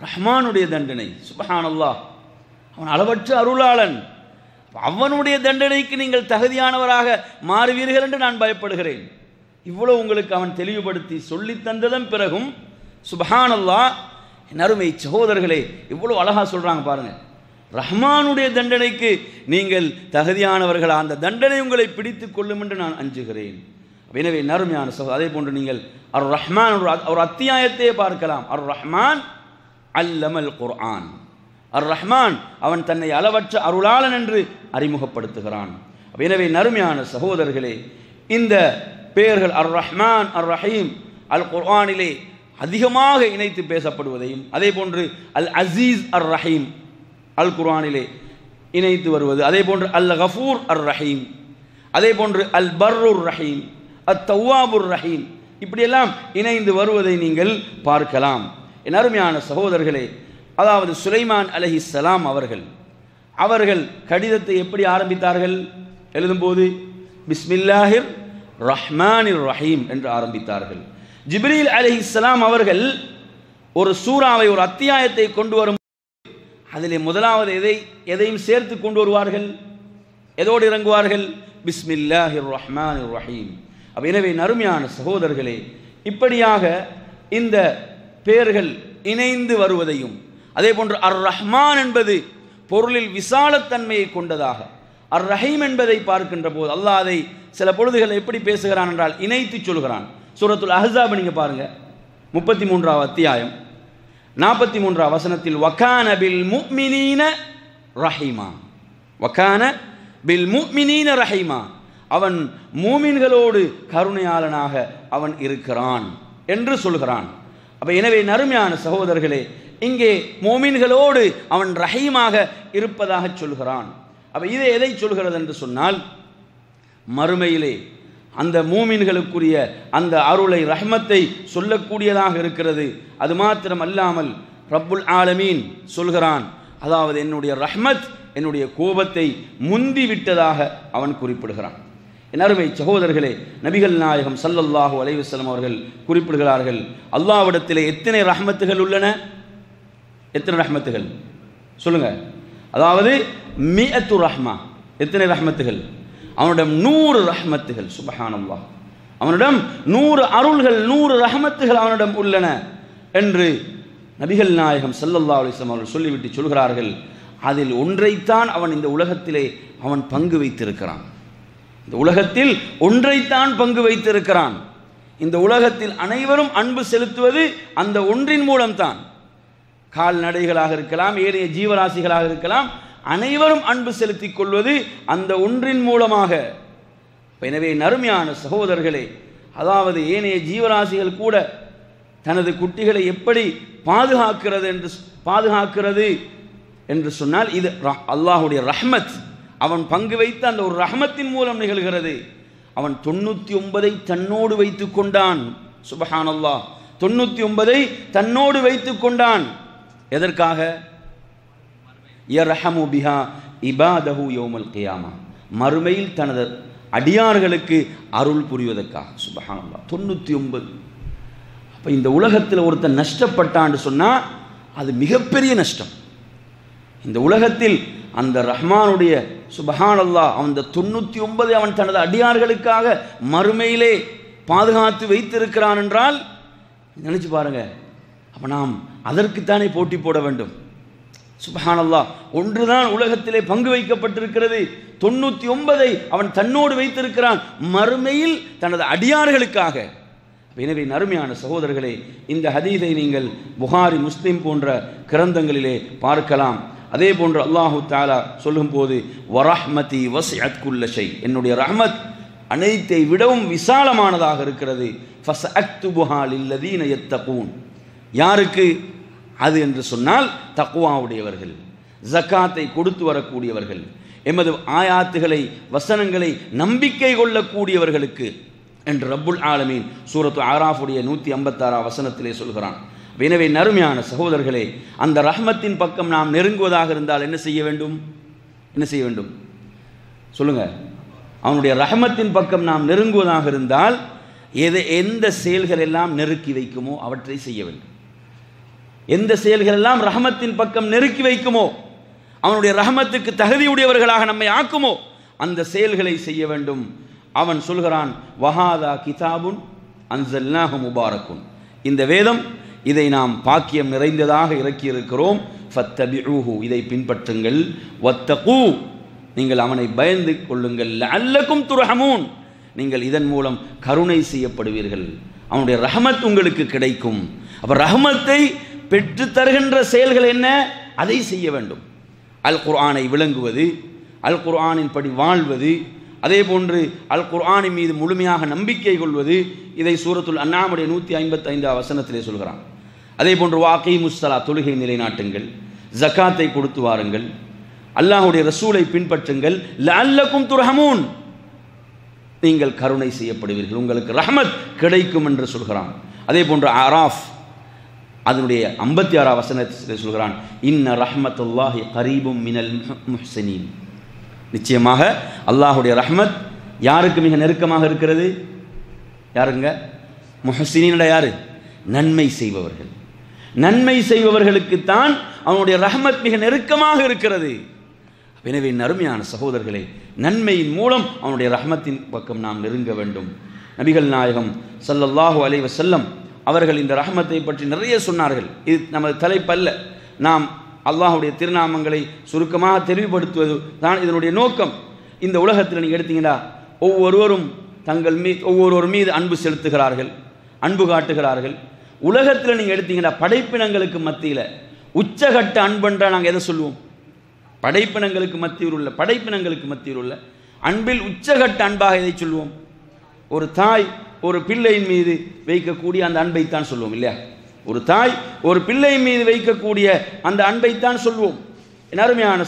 ரஹ்மானுடைய தண்டனை. சுபஹானல்லாஹ். அவன் அளவற்ற அருளாளன். அவனுடைய தண்டனைக்கு நீங்கள் தகுதியானவராக மாறுவீர்கள் என்று நான் பயப்படுகிறேன். இவ்வளவு உங்களுக்கு அவன் தெளிவுபடுத்தி சொல்லித் தந்ததன் பிறகும் சுபஹானல்லா நறுமை சகோதரர்களே இவ்வளோ அழகாக சொல்கிறாங்க பாருங்க. ரஹ்மானுடைய தண்டனைக்கு நீங்கள் தகுதியானவர்கள் அந்த தண்டனை உங்களை பிடித்துக் கொள்ளும் என்று நான் அஞ்சுகிறேன். எனவே நறுமையான சகோ அதே போன்று நீங்கள் அர் ரஹ்மான் ஒரு அத்தியாயத்தையே பார்க்கலாம். அர் ரஹ்மான் அல்லமல் குர்ஆன். அர் ரஹ்மான் அவன் தன்னை அளவற்ற அருளாளன் என்று அறிமுகப்படுத்துகிறான். எனவே நறுமையான சகோதரர்களே இந்த பெயர்கள் அர் ரஹ்மான் அர் ரஹீம் அல் குர்ஆனிலே அதிகமாக இணைத்து பேசப்படுவதையும் அதே போன்று அல் அசீஸ் அர் ரஹீம் அல் குர்ஆனிலே இணைத்து வருவது அதே போன்று அல் கஃபூர் அர் ரஹீம் அதே போன்று அல் பர்ருர் ரஹீம் அத் தவ்வாபுர் ரஹீம் இப்படியெல்லாம் இணைந்து வருவதை நீங்கள் பார்க்கலாம். என் அருமையான சகோதரர்களே அதாவது சுலைமான் அலைஹிஸ்ஸலாம் அவர்கள் அவர்கள் கடிதத்தை எப்படி ஆரம்பித்தார்கள்? எழுதும்போது பிஸ்மில்லாஹிர் ரஹ்மானிர் ரஹீம் என்று ஆரம்பித்தார்கள். ஜிப்ரீல் அலைஹிஸ்ஸலாம் அவர்கள் ஒரு சூறாவை ஒரு அத்தியாயத்தை கொண்டு வரும் அதில் முதலாவது எதை எதையும் சேர்த்து கொண்டு வருவார்கள்? எதோடு இறங்குவார்கள்? பிஸ்மில்லாஹி ரஹ்மான் ரஹீம். அப்போ எனவே நறுமையான சகோதரர்களே இப்படியாக இந்த பெயர்கள் இணைந்து வருவதையும் அதே போன்று அர் ரஹ்மான் என்பது பொருளில் விசாலத்தன்மையை கொண்டதாக அர் ரஹீம் என்பதை பார்க்கின்ற போது அல்லாஹ் அதை சில பொழுதுகள் எப்படி பேசுகிறான் என்றால் இணைத்து சொல்கிறான். சூரத்துல் அஹாப் நீங்க பாருங்க. முப்பத்தி மூன்றாவது அத்தியாயம். நாற்பத்தி மூன்றாம் வசனத்தில் வக்கான பில் முக்மினீன ரஹீமா. வக்கான பில் முக்மினீன ரஹீமா. அவன் மூமின்களோடு கருணையாளனாக அவன் இருக்கிறான் என்று சொல்கிறான். அப்போ எனவே நறுமையான சகோதரர்களே இங்கே மூமின்களோடு அவன் ரஹீமாக இருப்பதாக சொல்கிறான். அப்போ இது எதை சொல்கிறது என்று சொன்னால் மறுமையிலே அந்த மூமின்களுக்குரிய அந்த அருளை ரஹ்மத்தை சொல்லக்கூடியதாக இருக்கிறது. அது மாத்திரம் அல்லாமல் ரப்புல் ஆலமீன் சொல்கிறான் அதாவது என்னுடைய ரஹ்மத் என்னுடைய கோபத்தை முந்தி விட்டதாக அவன் குறிப்பிடுகிறான். என் அருமை சகோதரர்களே நபிகள் நாயகம் சல்லல்லாஹு அலைவசலம் அவர்கள் குறிப்பிடுகிறார்கள் அல்லாஹ்விடத்திலே எத்தனை ரஹ்மத்துகள் உள்ளன? எத்தனை ரஹ்மத்துகள்? சொல்லுங்கள் அதாவது மியத்து ரஹ்மா எத்தனை ரஹ்மத்துகள்? அவனிடம் நூறு ரஹமத்துகள் சுபஹானல்லாஹ். அவனிடம் நூறு அருள்கள் நூறு ரஹமத்துகள் அவனிடம் உள்ளன என்று நபிகள் நாயகம் ஸல்லல்லாஹு அலிஸ்லாம் அவர்கள் சொல்லிவிட்டு சொல்கிறார்கள். அதில் ஒன்றைத்தான் அவன் இந்த உலகத்திலே அவன் பங்கு வைத்திருக்கிறான். இந்த உலகத்தில் ஒன்றைத்தான் பங்கு வைத்திருக்கிறான். இந்த உலகத்தில் அனைவரும் அன்பு செலுத்துவது அந்த ஒன்றின் மூலம்தான். கால்நடைகளாக இருக்கலாம் ஏனைய ஜீவராசிகளாக இருக்கலாம் அனைவரும் அன்பு செலுத்திக் கொள்வது அந்த ஒன்றின் மூலமாக. எனவே நறுமையான சகோதரர்களே அதாவது ஏனைய ஜீவராசிகள் கூட தனது குட்டிகளை எப்படி பாதுகாக்கிறது என்று பாதுகாக்கிறது என்று சொன்னால் இது அல்லாஹுடைய ரஹ்மத். அவன் பங்கு வைத்த அந்த ஒரு ரஹ்மத்தின் மூலம் நிகழ்கிறது. அவன் தொண்ணூற்றி ஒன்பதை தன்னோடு வைத்துக் கொண்டான். சுபஹானல்லாஹ். தொண்ணூற்றி ஒன்பதை தன்னோடு வைத்துக் கொண்டான். எதற்காக? யர்ஹமு பிஹா இபாதஹு யோமல் கியாமா. மறுமையில் தனது அடியார்களுக்கு அருள் புரிவதற்காக. சுபஹானல்லாஹ். தொண்ணூற்றி ஒன்பது அப்போ இந்த உலகத்தில் ஒருத்தன் நஷ்டப்பட்டான்னு சொன்னால் அது மிகப்பெரிய நஷ்டம். இந்த உலகத்தில் அந்த ரஹ்மானுடைய சுபஹானல்லா அந்த தொண்ணூற்றி ஒன்பது அவன் தனது அடியார்களுக்காக மறுமையிலே பாதுகாத்து வைத்திருக்கிறான் என்றால் நினச்சி பாருங்க. அப்போ நாம் அதற்குத்தானே போட்டி போட வேண்டும். சுபஹான் அல்லாஹ் ஒன்றுதான் உலகத்திலே பங்கு வைக்கப்பட்டிருக்கிறது. தொண்ணூற்றி ஒன்பதை அவன் தன்னோடு வைத்திருக்கிறான். மறுமையில் தனது அடியார்களுக்காக. எனவே நறுமையான சகோதரர்களே இந்த ஹதீதை நீங்கள் புகாரி முஸ்லீம் போன்ற கிரந்தங்களிலே பார்க்கலாம். அதே போன்று அல்லாஹு தாலா சொல்லும் போது வரஹ்மதி வஸ் அத்குல்லஷை என்னுடைய ரஹ்மத் அனைத்தை விடவும் விசாலமானதாக இருக்கிறது. ஃபஸ் அக்து புகால் இல்லதீன யத்தகூன். யாருக்கு? அது என்று சொன்னால் தக்குவாவுடையவர்கள் ஜக்காத்தை கொடுத்து வரக்கூடியவர்கள் எமது ஆயாத்துகளை வசனங்களை நம்பிக்கை கொள்ளக்கூடியவர்களுக்கு என்று ரப்புல் ஆலமீன் சூரத்து ஆராஃபுடைய நூற்றி ஐம்பத்தாறா வசனத்திலே சொல்கிறான். எனவே நறுமையான சகோதரர்களே அந்த ரஹ்மத்தின் பக்கம் நாம் நெருங்குவதாக இருந்தால் என்ன செய்ய வேண்டும்? என்ன செய்ய வேண்டும்? சொல்லுங்க. அவனுடைய ரஹமத்தின் பக்கம் நாம் நெருங்குவதாக இருந்தால் எது எந்த செயல்கள் எல்லாம் நெருக்கி வைக்குமோ அவற்றை செய்ய வேண்டும். எந்த செயல்கள் எல்லாம் ரஹமத்தின் பக்கம் நெருக்கி வைக்குமோ அவனுடைய ரஹமத்துக்கு தகுதியுடையவர்களாக நம்மை ஆக்குமோ அந்த செயல்களை செய்ய வேண்டும். அவன் சொல்கிறான் வஹாதா கிதாபுன் அன்சல்னாஹு முபாரக்கும் இந்த வேதம் இதை நாம் பாக்கியம் நிறைந்ததாக இறக்கியிருக்கிறோம். ஃபத்தபிஊஹு இதை பின்பற்றுங்கள். வத்தகூ நீங்கள் அவனை பயந்து கொள்ளுங்கள். அல்லக்கும் துரஹமூன் நீங்கள் இதன் மூலம் கருணை செய்யப்படுவீர்கள். அவனுடைய ரஹமத் உங்களுக்கு கிடைக்கும். அப்போ ரஹமத்தை பெற்று தருகின்ற செயல்கள் என்ன? அதை செய்ய வேண்டும். அல் குர்ஆனை விளங்குவது அல் குர்ஆனின் படி வாழ்வது அதே போன்று அல் குர்ஆனின் மீது முழுமையாக நம்பிக்கை கொள்வது இதை சூரத்துல் அண்ணாமுடைய நூற்றி ஐம்பத்தி ஐந்தாம் வசனத்திலே சொல்கிறான். அதே போன்று வாக்கை முஸ்தலா தொழுகை நிலைநாட்டுங்கள் ஜக்காத்தை கொடுத்து வாருங்கள் அல்லாஹுடைய ரசூலை பின்பற்றுங்கள் லல்லக்கும் துரஹமூன். நீங்கள் கருணை செய்யப்படுவீர்கள். உங்களுக்கு ரஹமத் கிடைக்கும் என்று சொல்கிறான். அதே போன்று ஆராஃப் அதனுடைய ஐம்பத்தி ஆறாம் வசனத்தில் சொல்கிறான் இன்ன ரஹமத்துல்லாஹி கரீபும் மினல் முஹ்சனீன். நிச்சயமாக அல்லாஹுடைய ரஹ்மத் யாருக்கு மிக நெருக்கமாக இருக்கிறது? யாருங்க? முஹசினீனோட யாரு? நன்மை செய்பவர்கள். நன்மை செய்பவர்களுக்குத்தான் அவனுடைய ரஹமத் மிக நெருக்கமாக இருக்கிறது. எனவே நறுமையான சகோதரர்களே நன்மையின் மூலம் அவனுடைய ரஹமத்தின் பக்கம் நாம் நெருங்க வேண்டும். நபிகள் நாயகம் சல்லல்லாஹு அலைஹி செல்லம் அவர்கள் இந்த ரஹமத்தை பற்றி நிறைய சொன்னார்கள். இது நமது தலைப்பல்ல. நாம் அல்லாஹுடைய திருநாமங்களை சுருக்கமாக தெளிவுபடுத்துவது தான் இதனுடைய நோக்கம். இந்த உலகத்தில் நீங்கள் எடுத்தீங்கன்னா ஒவ்வொருவரும் தங்கள் மீது ஒவ்வொருவர் மீது அன்பு செலுத்துகிறார்கள் அன்பு காட்டுகிறார்கள். உலகத்தில் நீங்கள் எடுத்தீங்கன்னா படைப்பினங்களுக்கு மத்தியில் உச்சகட்ட அன்பென்றால் நாங்கள் எதை சொல்லுவோம்? படைப்பினங்களுக்கு மத்தியில் உள்ள படைப்பினங்களுக்கு மத்தியில் உள்ள அன்பில் உச்சகட்ட அன்பாக எதை சொல்லுவோம்? ஒரு தாய் ஒரு பிள்ளையின் மீது வைக்கக்கூடிய அந்த அன்பைத்தான் சொல்லுவோம் இல்லையா? ஒரு தாய் ஒரு பிள்ளையின் மீது வைக்கக்கூடிய அந்த அன்பைத்தான் சொல்வோம். என் அருமையான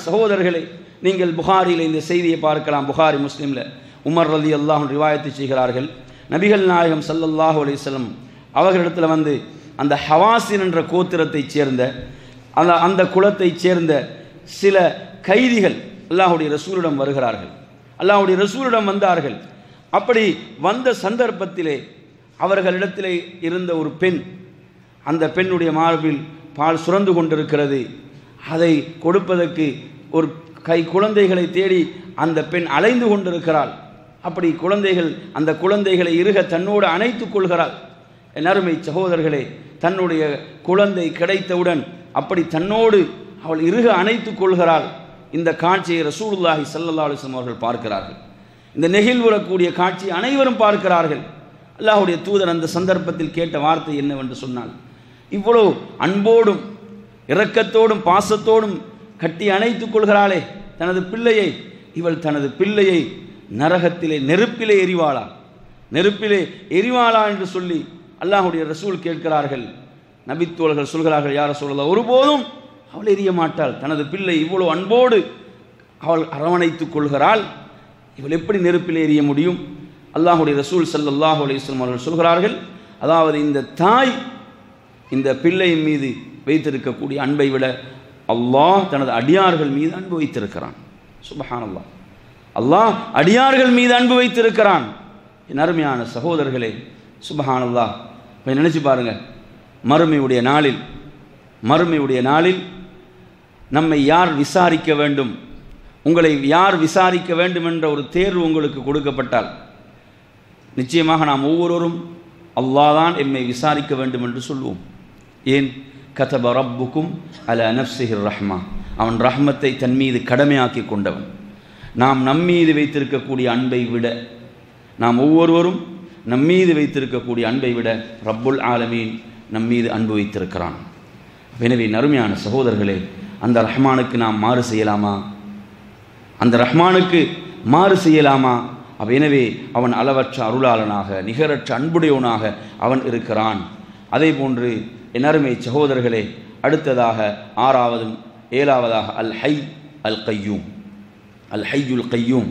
நீங்கள் புகாரியில் இந்த செய்தியை பார்க்கலாம். புகாரி முஸ்லீமில் உமர் ரதி அல்லாஹ் ரிவாயத்து செய்கிறார்கள். நபிகள் நாயகம் சல்லல்லாஹு அலிஸ்லம் அவர்களிடத்தில் வந்து அந்த ஹவாசின் என்ற கோத்திரத்தைச் சேர்ந்த அந்த அந்த குலத்தைச் சேர்ந்த சில கைதிகள் அல்லாஹுடைய ரசூலிடம் வருகிறார்கள். அல்லாஹுடைய ரசூலிடம் வந்தார்கள். அப்படி வந்த சந்தர்ப்பத்திலே அவர்களிடத்திலே இருந்த ஒரு பெண் அந்த பெண்ணுடைய மார்பில் பால் சுரந்து கொண்டிருக்கிறது. அதை கொடுப்பதற்கு ஒரு கை குழந்தைகளை தேடி அந்த பெண் அலைந்து கொண்டிருக்கிறாள். அப்படி குழந்தைகள் அந்த குழந்தைகளை இருக தன்னோடு அணைத்து கொள்கிறாள். நறுமை சகோதரர்களே தன்னுடைய குழந்தை கிடைத்தவுடன் அப்படி தன்னோடு அவள் இருக அணைத்து கொள்கிறாள். இந்த காட்சியை ரசூலுல்லாஹி சல்லா அலிஸ்லாம் அவர்கள் பார்க்கிறார்கள். இந்த நெகிழ்வுறக்கூடிய காட்சி அனைவரும் பார்க்கிறார்கள். அல்லாஹுடைய தூதர் அந்த சந்தர்ப்பத்தில் கேட்ட வார்த்தை என்னவென்று சொன்னால் இவ்வளோ அன்போடும் இரக்கத்தோடும் பாசத்தோடும் கட்டி அணைத்துக் கொள்கிறாளே தனது பிள்ளையை இவள் தனது பிள்ளையை நரகத்திலே நெருப்பிலே எரிவாளா? நெருப்பிலே எரிவாளா என்று சொல்லி அல்லாஹுடைய ரசூல் கேட்கிறார்கள். நபித்தோழர்கள் சொல்கிறார்கள் யார சொல்லலாம் ஒருபோதும் அவள் எரிய மாட்டாள். தனது பிள்ளை இவ்வளோ அன்போடு அவள் அரவணைத்துக் கொள்கிறாள். இவள் எப்படி நெருப்பில் எரிய முடியும்? அல்லாஹுடைய ரசூல் சல்லாஹு அலையம் அவர்கள் சொல்கிறார்கள் அதாவது இந்த தாய் இந்த பிள்ளையின் மீது வைத்திருக்கக்கூடிய அன்பை விட அல்லாஹ் தனது அடியார்கள் மீது அன்பு வைத்திருக்கிறான். சுபஹான் அல்லாஹ் அல்லாஹ் அடியார்கள் மீது அன்பு வைத்திருக்கிறான். என் அருமையான சகோதரர்களே சுபஹான் அல்லாஹ் நினச்சி பாருங்க. மறுமையுடைய நாளில் மறுமையுடைய நாளில் நம்மை யார் விசாரிக்க வேண்டும்? உங்களை யார் விசாரிக்க வேண்டும் என்ற ஒரு தேர்வு உங்களுக்கு கொடுக்கப்பட்டால் நிச்சயமாக நாம் ஒவ்வொருவரும் அல்லாதான் எம்மை விசாரிக்க வேண்டும் என்று சொல்லுவோம் ஏன்? கதப ரப்புக்கும் அல அனப்சிஹிர் ரஹ்மா. அவன் ரஹ்மத்தை தன் மீது கடமையாக்கி கொண்டவன். நாம் நம்மீது வைத்திருக்கக்கூடிய அன்பை விட நாம் ஒவ்வொருவரும் நம்மீது வைத்திருக்கக்கூடிய அன்பை விட ரப்புல் ஆலமீன் நம்மீது அன்பு வைத்திருக்கிறான். எனவே நறுமையான சகோதரர்களே அந்த ரஹ்மானுக்கு நாம் மாறு செய்யலாமா? அந்த ரஹ்மானுக்கு மாறு செய்யலாமா? அவ எனவே அவன் அளவற்ற அருளாளனாக நிகரற்ற அன்புடையவனாக அவன் இருக்கிறான். அதே போன்று எனருமை சகோதரர்களே அடுத்ததாக ஆறாவதும் ஏழாவதாக அல் ஹை அல் கையூம் அல் ஹையுல் கையூம்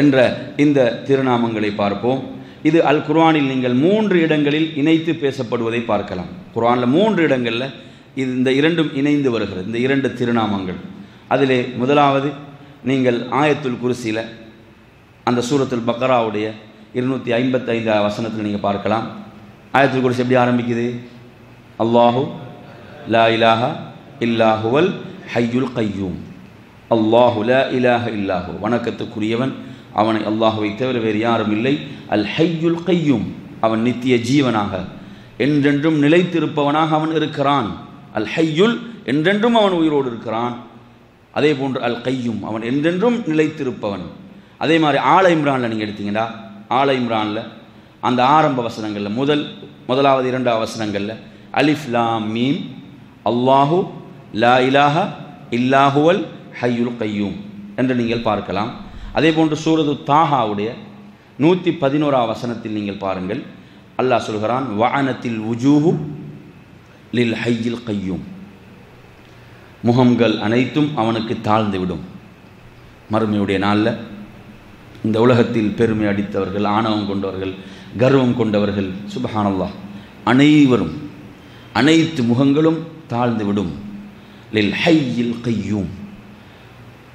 என்ற இந்த திருநாமங்களை பார்ப்போம். இது அல் குர்ஆனில் நீங்கள் மூன்று இடங்களில் இணைத்து பேசப்படுவதை பார்க்கலாம். குர்ஆனில் மூன்று இடங்களில் இது இந்த இரண்டும் இணைந்து வருகிறது இந்த இரண்டு திருநாமங்கள். அதிலே முதலாவது நீங்கள் ஆயத்துல் குருசியில் அந்த சூரத்துல் பக்கராவுடைய இருநூற்றி ஐம்பத்தைந்து வசனத்தில் நீங்கள் பார்க்கலாம். ஆயத்துல் குருசி எப்படி ஆரம்பிக்குது? அல்லாஹு லா இலாஹ இல்லாஹுவல் ஹையுல் கையூம். அல்லாஹு லா இலாஹ இல்லாஹு வணக்கத்துக்குரியவன் அவனை அல்லாஹுவை தவிர வேறு யாரும் இல்லை. அல் ஹையுல் கையூம் அவன் நித்திய ஜீவனாக. என்றென்றும் நிலைத்திருப்பவனாக அவன் இருக்கிறான். அல் ஹையுல் என்றென்றும் அவன் உயிரோடு இருக்கிறான். அதே போன்று அல் கையும் அவன் என்றென்றும் நிலைத்திருப்பவன். அதே மாதிரி ஆல இம்ரானில் நீங்கள் எடுத்தீங்கன்னா ஆல இம்ரானில் அந்த ஆரம்ப வசனங்களில் முதல் முதலாவது இரண்டாவது வசனங்களில் அலிஃப் லாம் மீம் அல்லாஹு லா இலாஹ இல்லாஹுவல் ஹையுல் கையூம் என்று நீங்கள் பார்க்கலாம். அதே போன்று சூரது தாஹாவுடைய நூற்றி பதினோரா வசனத்தில் நீங்கள் பாருங்கள். அல்லாஹ் சொல்கிறான் வானத்தில் உஜூஹு லில் ஹையில் கையூம். முகங்கள் அனைத்தும் அவனுக்கு தாழ்ந்துவிடும். மறுமையுடைய நாளில் இந்த உலகத்தில் பெருமை அடித்தவர்கள் ஆணவம் கொண்டவர்கள் கர்வம் கொண்டவர்கள் சுபஹானல்லா அனைவரும் அனைத்து முகங்களும் தாழ்ந்துவிடும். லில் ஹையில் கையும்.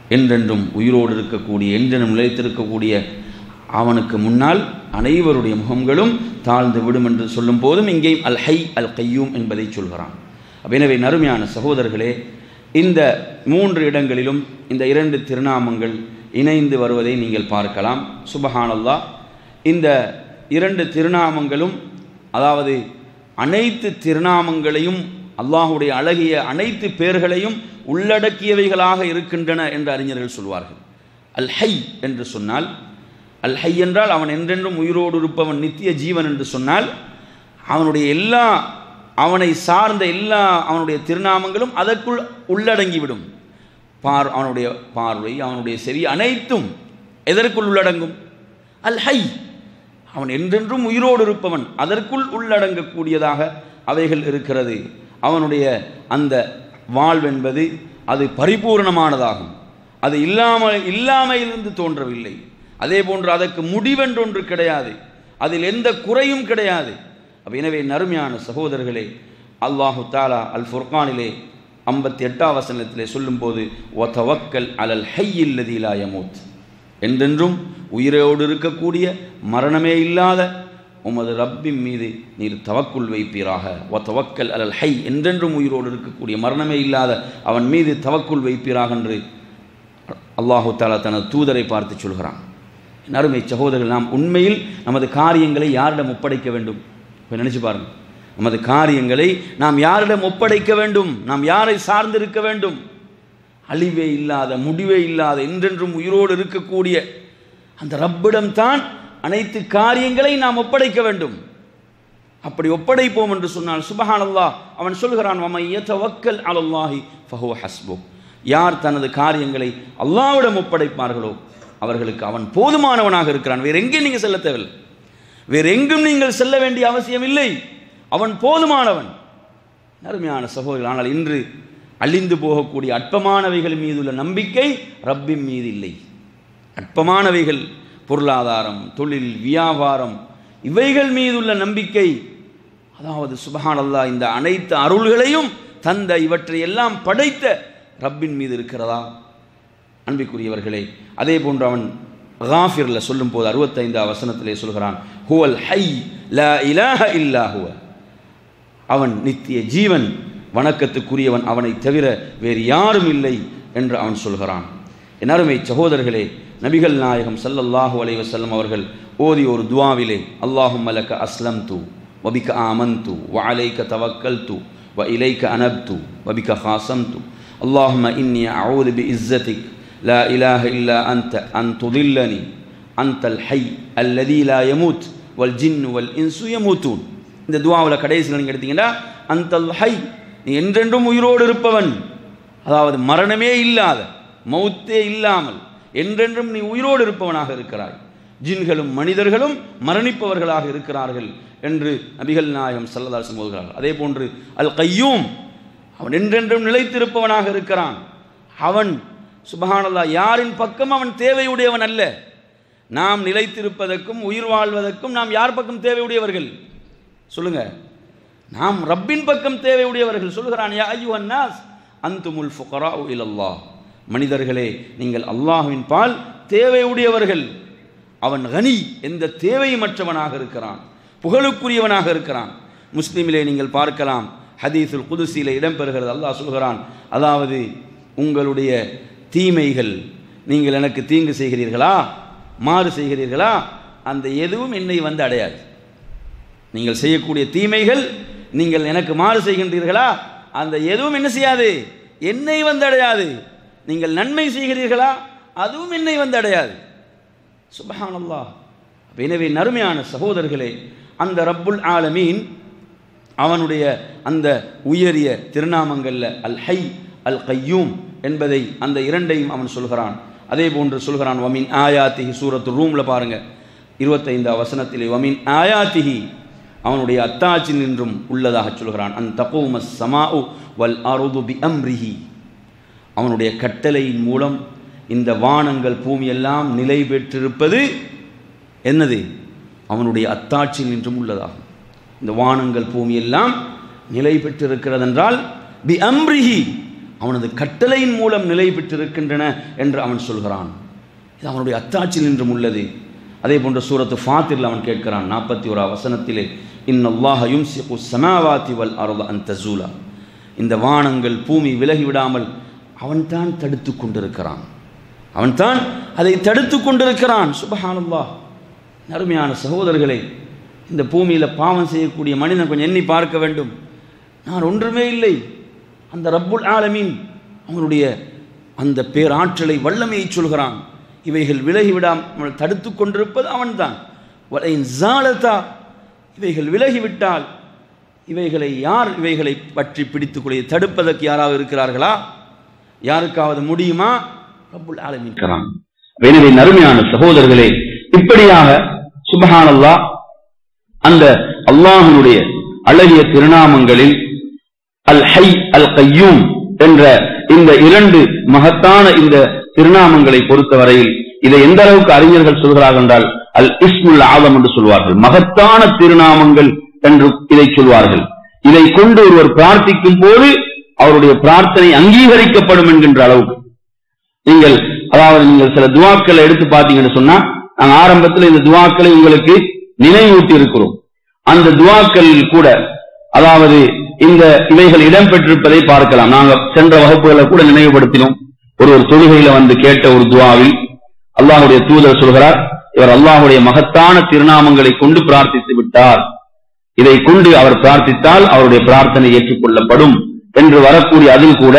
என்றென்றும் உயிரோடு இருக்கக்கூடிய என்றென்றும் நிலைத்திருக்கக்கூடிய அவனுக்கு முன்னால் அனைவருடைய முகங்களும் தாழ்ந்து விடும் என்று சொல்லும் போதும் இங்கேயும் அல் ஹை அல் கையூம் என்பதை சொல்கிறான். எனவே நறுமையான சகோதரர்களே இந்த மூன்று இடங்களிலும் இந்த இரண்டு திருநாமங்கள் இணைந்து வருவதை நீங்கள் பார்க்கலாம். சுபஹானல்லா இந்த இரண்டு திருநாமங்களும் அதாவது அனைத்து திருநாமங்களையும் அல்லாஹுடைய அழகிய அனைத்து பேர்களையும் உள்ளடக்கியவைகளாக இருக்கின்றன என்று அறிஞர்கள் சொல்வார்கள். அல் ஹை என்று சொன்னால் அல் ஹை என்றால் அவன் என்றென்றும் உயிரோடு இருப்பவன் நித்திய ஜீவன் என்று சொன்னால் அவனுடைய எல்லா அவனை சார்ந்த எல்லா அவனுடைய திருநாமங்களும் அதற்குள் உள்ளடங்கிவிடும். பார் அவனுடைய பார்வை அவனுடைய செவி அனைத்தும் எதற்குள் உள்ளடங்கும்? அல் ஹை! அவன் என்றென்றும் உயிரோடு இருப்பவன் அதற்குள் உள்ளடங்கக்கூடியதாக அவைகள் இருக்கிறது. அவனுடைய அந்த வாழ்வென்பது அது பரிபூர்ணமானதாகும். அது இல்லாமல் இல்லாமையிலிருந்து தோன்றவில்லை. அதே போன்று அதற்கு முடிவென்றொன்று கிடையாது. அதில் எந்த குறையும் கிடையாது. அப்போ எனவே நறுமையான சகோதரர்களே அல்லாஹு தாலா அல் ஃபுர்கானிலே ஐம்பத்தி எட்டாம் வசனத்திலே சொல்லும்போது ஒத்தவக்கல் அலல் ஹையில்லதிலா யமூத். என்றென்றும் உயிரோடு இருக்கக்கூடிய மரணமே இல்லாத உமது ரப்பின் மீது நீர் தவக்குள் வைப்பீராக. ஒ தவக்கல் அலல் ஹை என்றென்றும் உயிரோடு இருக்கக்கூடிய மரணமே இல்லாத அவன் மீது தவக்குள் வைப்பீராக என்று அல்லாஹு தாலா தனது தூதரை பார்த்து சொல்கிறான். நறுமை சகோதரர்கள் நாம் உண்மையில் நமது காரியங்களை யாரிடம் ஒப்படைக்க வேண்டும்? இப்போ நினச்சி பாருங்கள் நமது காரியங்களை நாம் யாரிடம் ஒப்படைக்க வேண்டும்? நாம் யாரை சார்ந்திருக்க வேண்டும்? அழிவே இல்லாத முடிவே இல்லாத என்றென்றும் உயிரோடு இருக்கக்கூடிய அந்த ரப்பிடம்தான் அனைத்து காரியங்களை நாம் ஒப்படைக்க வேண்டும். அப்படி ஒப்படைப்போம் என்று சொன்னால் சுபஹான் அல்லாஹ் அவன் சொல்கிறான் வக்கல் அலல்லாஹி ஃபஹோ ஹஸ்போ யார் தனது காரியங்களை அல்லாவிடம் ஒப்படைப்பார்களோ அவர்களுக்கு அவன் போதுமானவனாக இருக்கிறான். வேறு எங்கே நீங்கள் செல்ல தேவையில்லை. வேறு எங்கும் நீங்கள் செல்ல வேண்டிய அவசியம் இல்லை. அவன் போதுமானவன். அருமையான சகோதரர்கள் ஆனால் இன்று அழிந்து போகக்கூடிய அற்பமானவைகள் மீதுள்ள நம்பிக்கை ரப்பின் மீது இல்லை. அற்பமானவைகள் பொருளாதாரம் தொழில் வியாபாரம் இவைகள் மீதுள்ள நம்பிக்கை அதாவது சுபஹான் இந்த அனைத்து அருள்களையும் தந்த இவற்றை எல்லாம் படைத்த ரப்பின் மீது இருக்கிறதா? அன்பிற்குரியவர்களே அதே போன்று அவன் காஃபிரில் சொல்லும் போது அறுபத்தைந்து வசனத்திலே சொல்கிறான் ஹுவல் ஹை லா இலாஹ இல்லா ஹுவ. அவன் நித்திய ஜீவன் வணக்கத்துக்குரியவன் அவனை தவிர வேறு யாரும் இல்லை என்று அவன் சொல்கிறான். என் அருமை சகோதரர்களே நபிகள் நாயகம் சல்லல்லாஹு அலைவ வஸல்லம் அவர்கள் ஓதி ஒரு துவாவிலே அல்லாஹும் மலக்க அஸ்லம் து வபிக ஆமன் தூ வ அலைக்க தவக்கல் து வ இலைக்க அனப் தூ வபிக ஹாசம் து அல்லாஹும இன்னிய அவுது பி இஸ்ஸதிக் لا إله إلا أنت أن تضلني அந்தல் ஹை الذي لا யமூத் வல் والإنس வல் இந்த துவாவில் கடைசியில் நீங்கள் எடுத்தீங்கன்னா அந்த ஹை நீ என்றென்றும் உயிரோடு இருப்பவன். அதாவது மரணமே இல்லாத மௌத்தே இல்லாமல் என்றென்றும் நீ உயிரோடு இருப்பவனாக இருக்கிறாய். ஜின்களும் மனிதர்களும் மரணிப்பவர்களாக இருக்கிறார்கள் என்று நபிகள் நாயகம் சல்லதார் சொல்கிறார்கள். அதே போன்று அல் கையூம் அவன் என்றென்றும் நிலைத்திருப்பவனாக இருக்கிறான். அவன் சுபஹானல்லா யாரின் பக்கம் அவன் தேவையுடையவன் அல்ல? நாம் நிலைத்திருப்பதற்கும் உயிர் வாழ்வதற்கும் நாம் யார் பக்கம் தேவையுடையவர்கள்? சொல்லுங்க. நாம் ரப்பின் பக்கம் தேவையுடையவர்கள். சொல்கிறான் யா ஐயுஹன் அந்துமுல் ஃபுகரா இலல்லாஹ். மனிதர்களே நீங்கள் அல்லாஹுவின் பால் தேவையுடையவர்கள். அவன் கனி எந்த தேவையுமற்றவனாக இருக்கிறான். புகழுக்குரியவனாக இருக்கிறான். முஸ்லீமிலே நீங்கள் பார்க்கலாம் ஹதீஸுல் குதுசியில் இடம்பெறுகிறது. அல்லாஹ் சொல்கிறான் அதாவது உங்களுடைய தீமைகள் நீங்கள் எனக்கு தீங்கு செய்கிறீர்களா? மாறு செய்கிறீர்களா? அந்த எதுவும் என்னை வந்து அடையாது. நீங்கள் செய்யக்கூடிய தீமைகள் நீங்கள் எனக்கு மாறு செய்கின்றீர்களா? அந்த எதுவும் என்ன செய்யாது? என்னை வந்து அடையாது. நீங்கள் நன்மை செய்கிறீர்களா? அதுவும் என்னை வந்து அடையாது. சுபஹானல்லா. எனவே நறுமையான சகோதரர்களே அந்த ரப்புல் ஆலமீன் அவனுடைய அந்த உயரிய திருநாமங்களில் அல் ஹை அல் கையூம் என்பதை அந்த இரண்டையும் அவன் சொல்கிறான். அதே போன்று சொல்கிறான் வமின் ஆயாத்திஹி சூரத்து ரூமில் பாருங்கள் இருபத்தைந்து வசனத்திலே வமின் ஆயாத்திஹி அவனுடைய அத்தாட்சி நின்றும் உள்ளதாக சொல்கிறான். அன் தப்போம சமாஉ வல் அருது பி அம்ரிஹி அவனுடைய கட்டளையின் மூலம் இந்த வானங்கள் பூமியெல்லாம் நிலை பெற்றிருப்பது என்னது? அவனுடைய அத்தாட்சி நின்றும் உள்ளதாகும். இந்த வானங்கள் பூமியெல்லாம் நிலை பெற்றிருக்கிறதென்றால் பி அம்ரிஹி அவனது கட்டளையின் மூலம் நிலை பெற்றிருக்கின்றன என்று அவன் சொல்கிறான். இது அவனுடைய அத்தாட்சியில் நின்றும் உள்ளது. அதே போன்ற சூரத்து ஃபாத்திரில் அவன் கேட்கிறான் நாற்பத்தி ஒரு வசனத்திலே இன்னல்லாஹ யும்சிகு சமாவாதி வல் அருள அந்த ஜூலா இந்த வானங்கள் பூமி விலகிவிடாமல் அவன்தான் தடுத்து கொண்டிருக்கிறான். அவன்தான் அதை தடுத்து கொண்டிருக்கிறான். சுபஹானல்லா நறுமையான சகோதரர்களே இந்த பூமியில் பாவம் செய்யக்கூடிய மனிதன் கொஞ்சம் எண்ணி பார்க்க வேண்டும். நான் ஒன்றுமே இல்லை. அந்த ரப்புல் ஆலமீன் அவனுடைய அந்த பேராற்றலை வல்லமையை சொல்கிறான். இவைகள் விலகிவிடாமல் தடுத்து கொண்டிருப்பது அவன்தான். வலையின் ஜாலதா இவைகள் விலகிவிட்டால் இவைகளை யார் இவைகளை பற்றி பிடித்துக்கூடிய தடுப்பதற்கு யாராவது இருக்கிறார்களா? யாருக்காவது முடியுமா? ரப்புல் ஆலமீன் இருக்கிறான். எனவே நறுமையான சகோதரர்களே இப்படியாக சுபஹானல்லா அந்த அல்லாஹனுடைய அழகிய திருநாமங்களில் அல் ஹை அல் கையூம் என்ற இந்த இரண்டு மகத்தான இந்த திருநாமங்களை பொறுத்தவரையில் இதை எந்த அளவுக்கு அறிஞர்கள் சொல்கிறார்கள் என்றால் அல் இஸ்முல் ஆதம் என்று சொல்வார்கள். மகத்தான திருநாமங்கள் என்று இதை சொல்வார்கள். இதை கொண்டு ஒருவர் பிரார்த்திக்கும் போது அவருடைய பிரார்த்தனை அங்கீகரிக்கப்படும் என்கின்ற அளவுக்கு. நீங்கள் அதாவது நீங்கள் சில துவாக்களை எடுத்து பார்த்தீங்கன்னு சொன்னா நாங்கள் ஆரம்பத்தில் இந்த துவாக்களை உங்களுக்கு நினைவூட்டி இருக்கிறோம் அந்த துவாக்களில் கூட அதாவது இந்த இவைகள் இடம்பெற்றிருப்பதை பார்க்கலாம். நாங்க சென்ற வகுப்புகளை கூட நினைவுபடுத்தினோம். ஒரு ஒரு தொழுகையில வந்து கேட்ட ஒரு துவாவில் அல்லாஹுடைய தூதர் சொல்கிறார் இவர் அல்லாஹுடைய மகத்தான திருநாமங்களை கொண்டு பிரார்த்தித்து விட்டார். இதை கொண்டு அவர் பிரார்த்தித்தால் அவருடைய பிரார்த்தனை ஏற்றுக்கொள்ளப்படும். என்று வரக்கூடிய அதில் கூட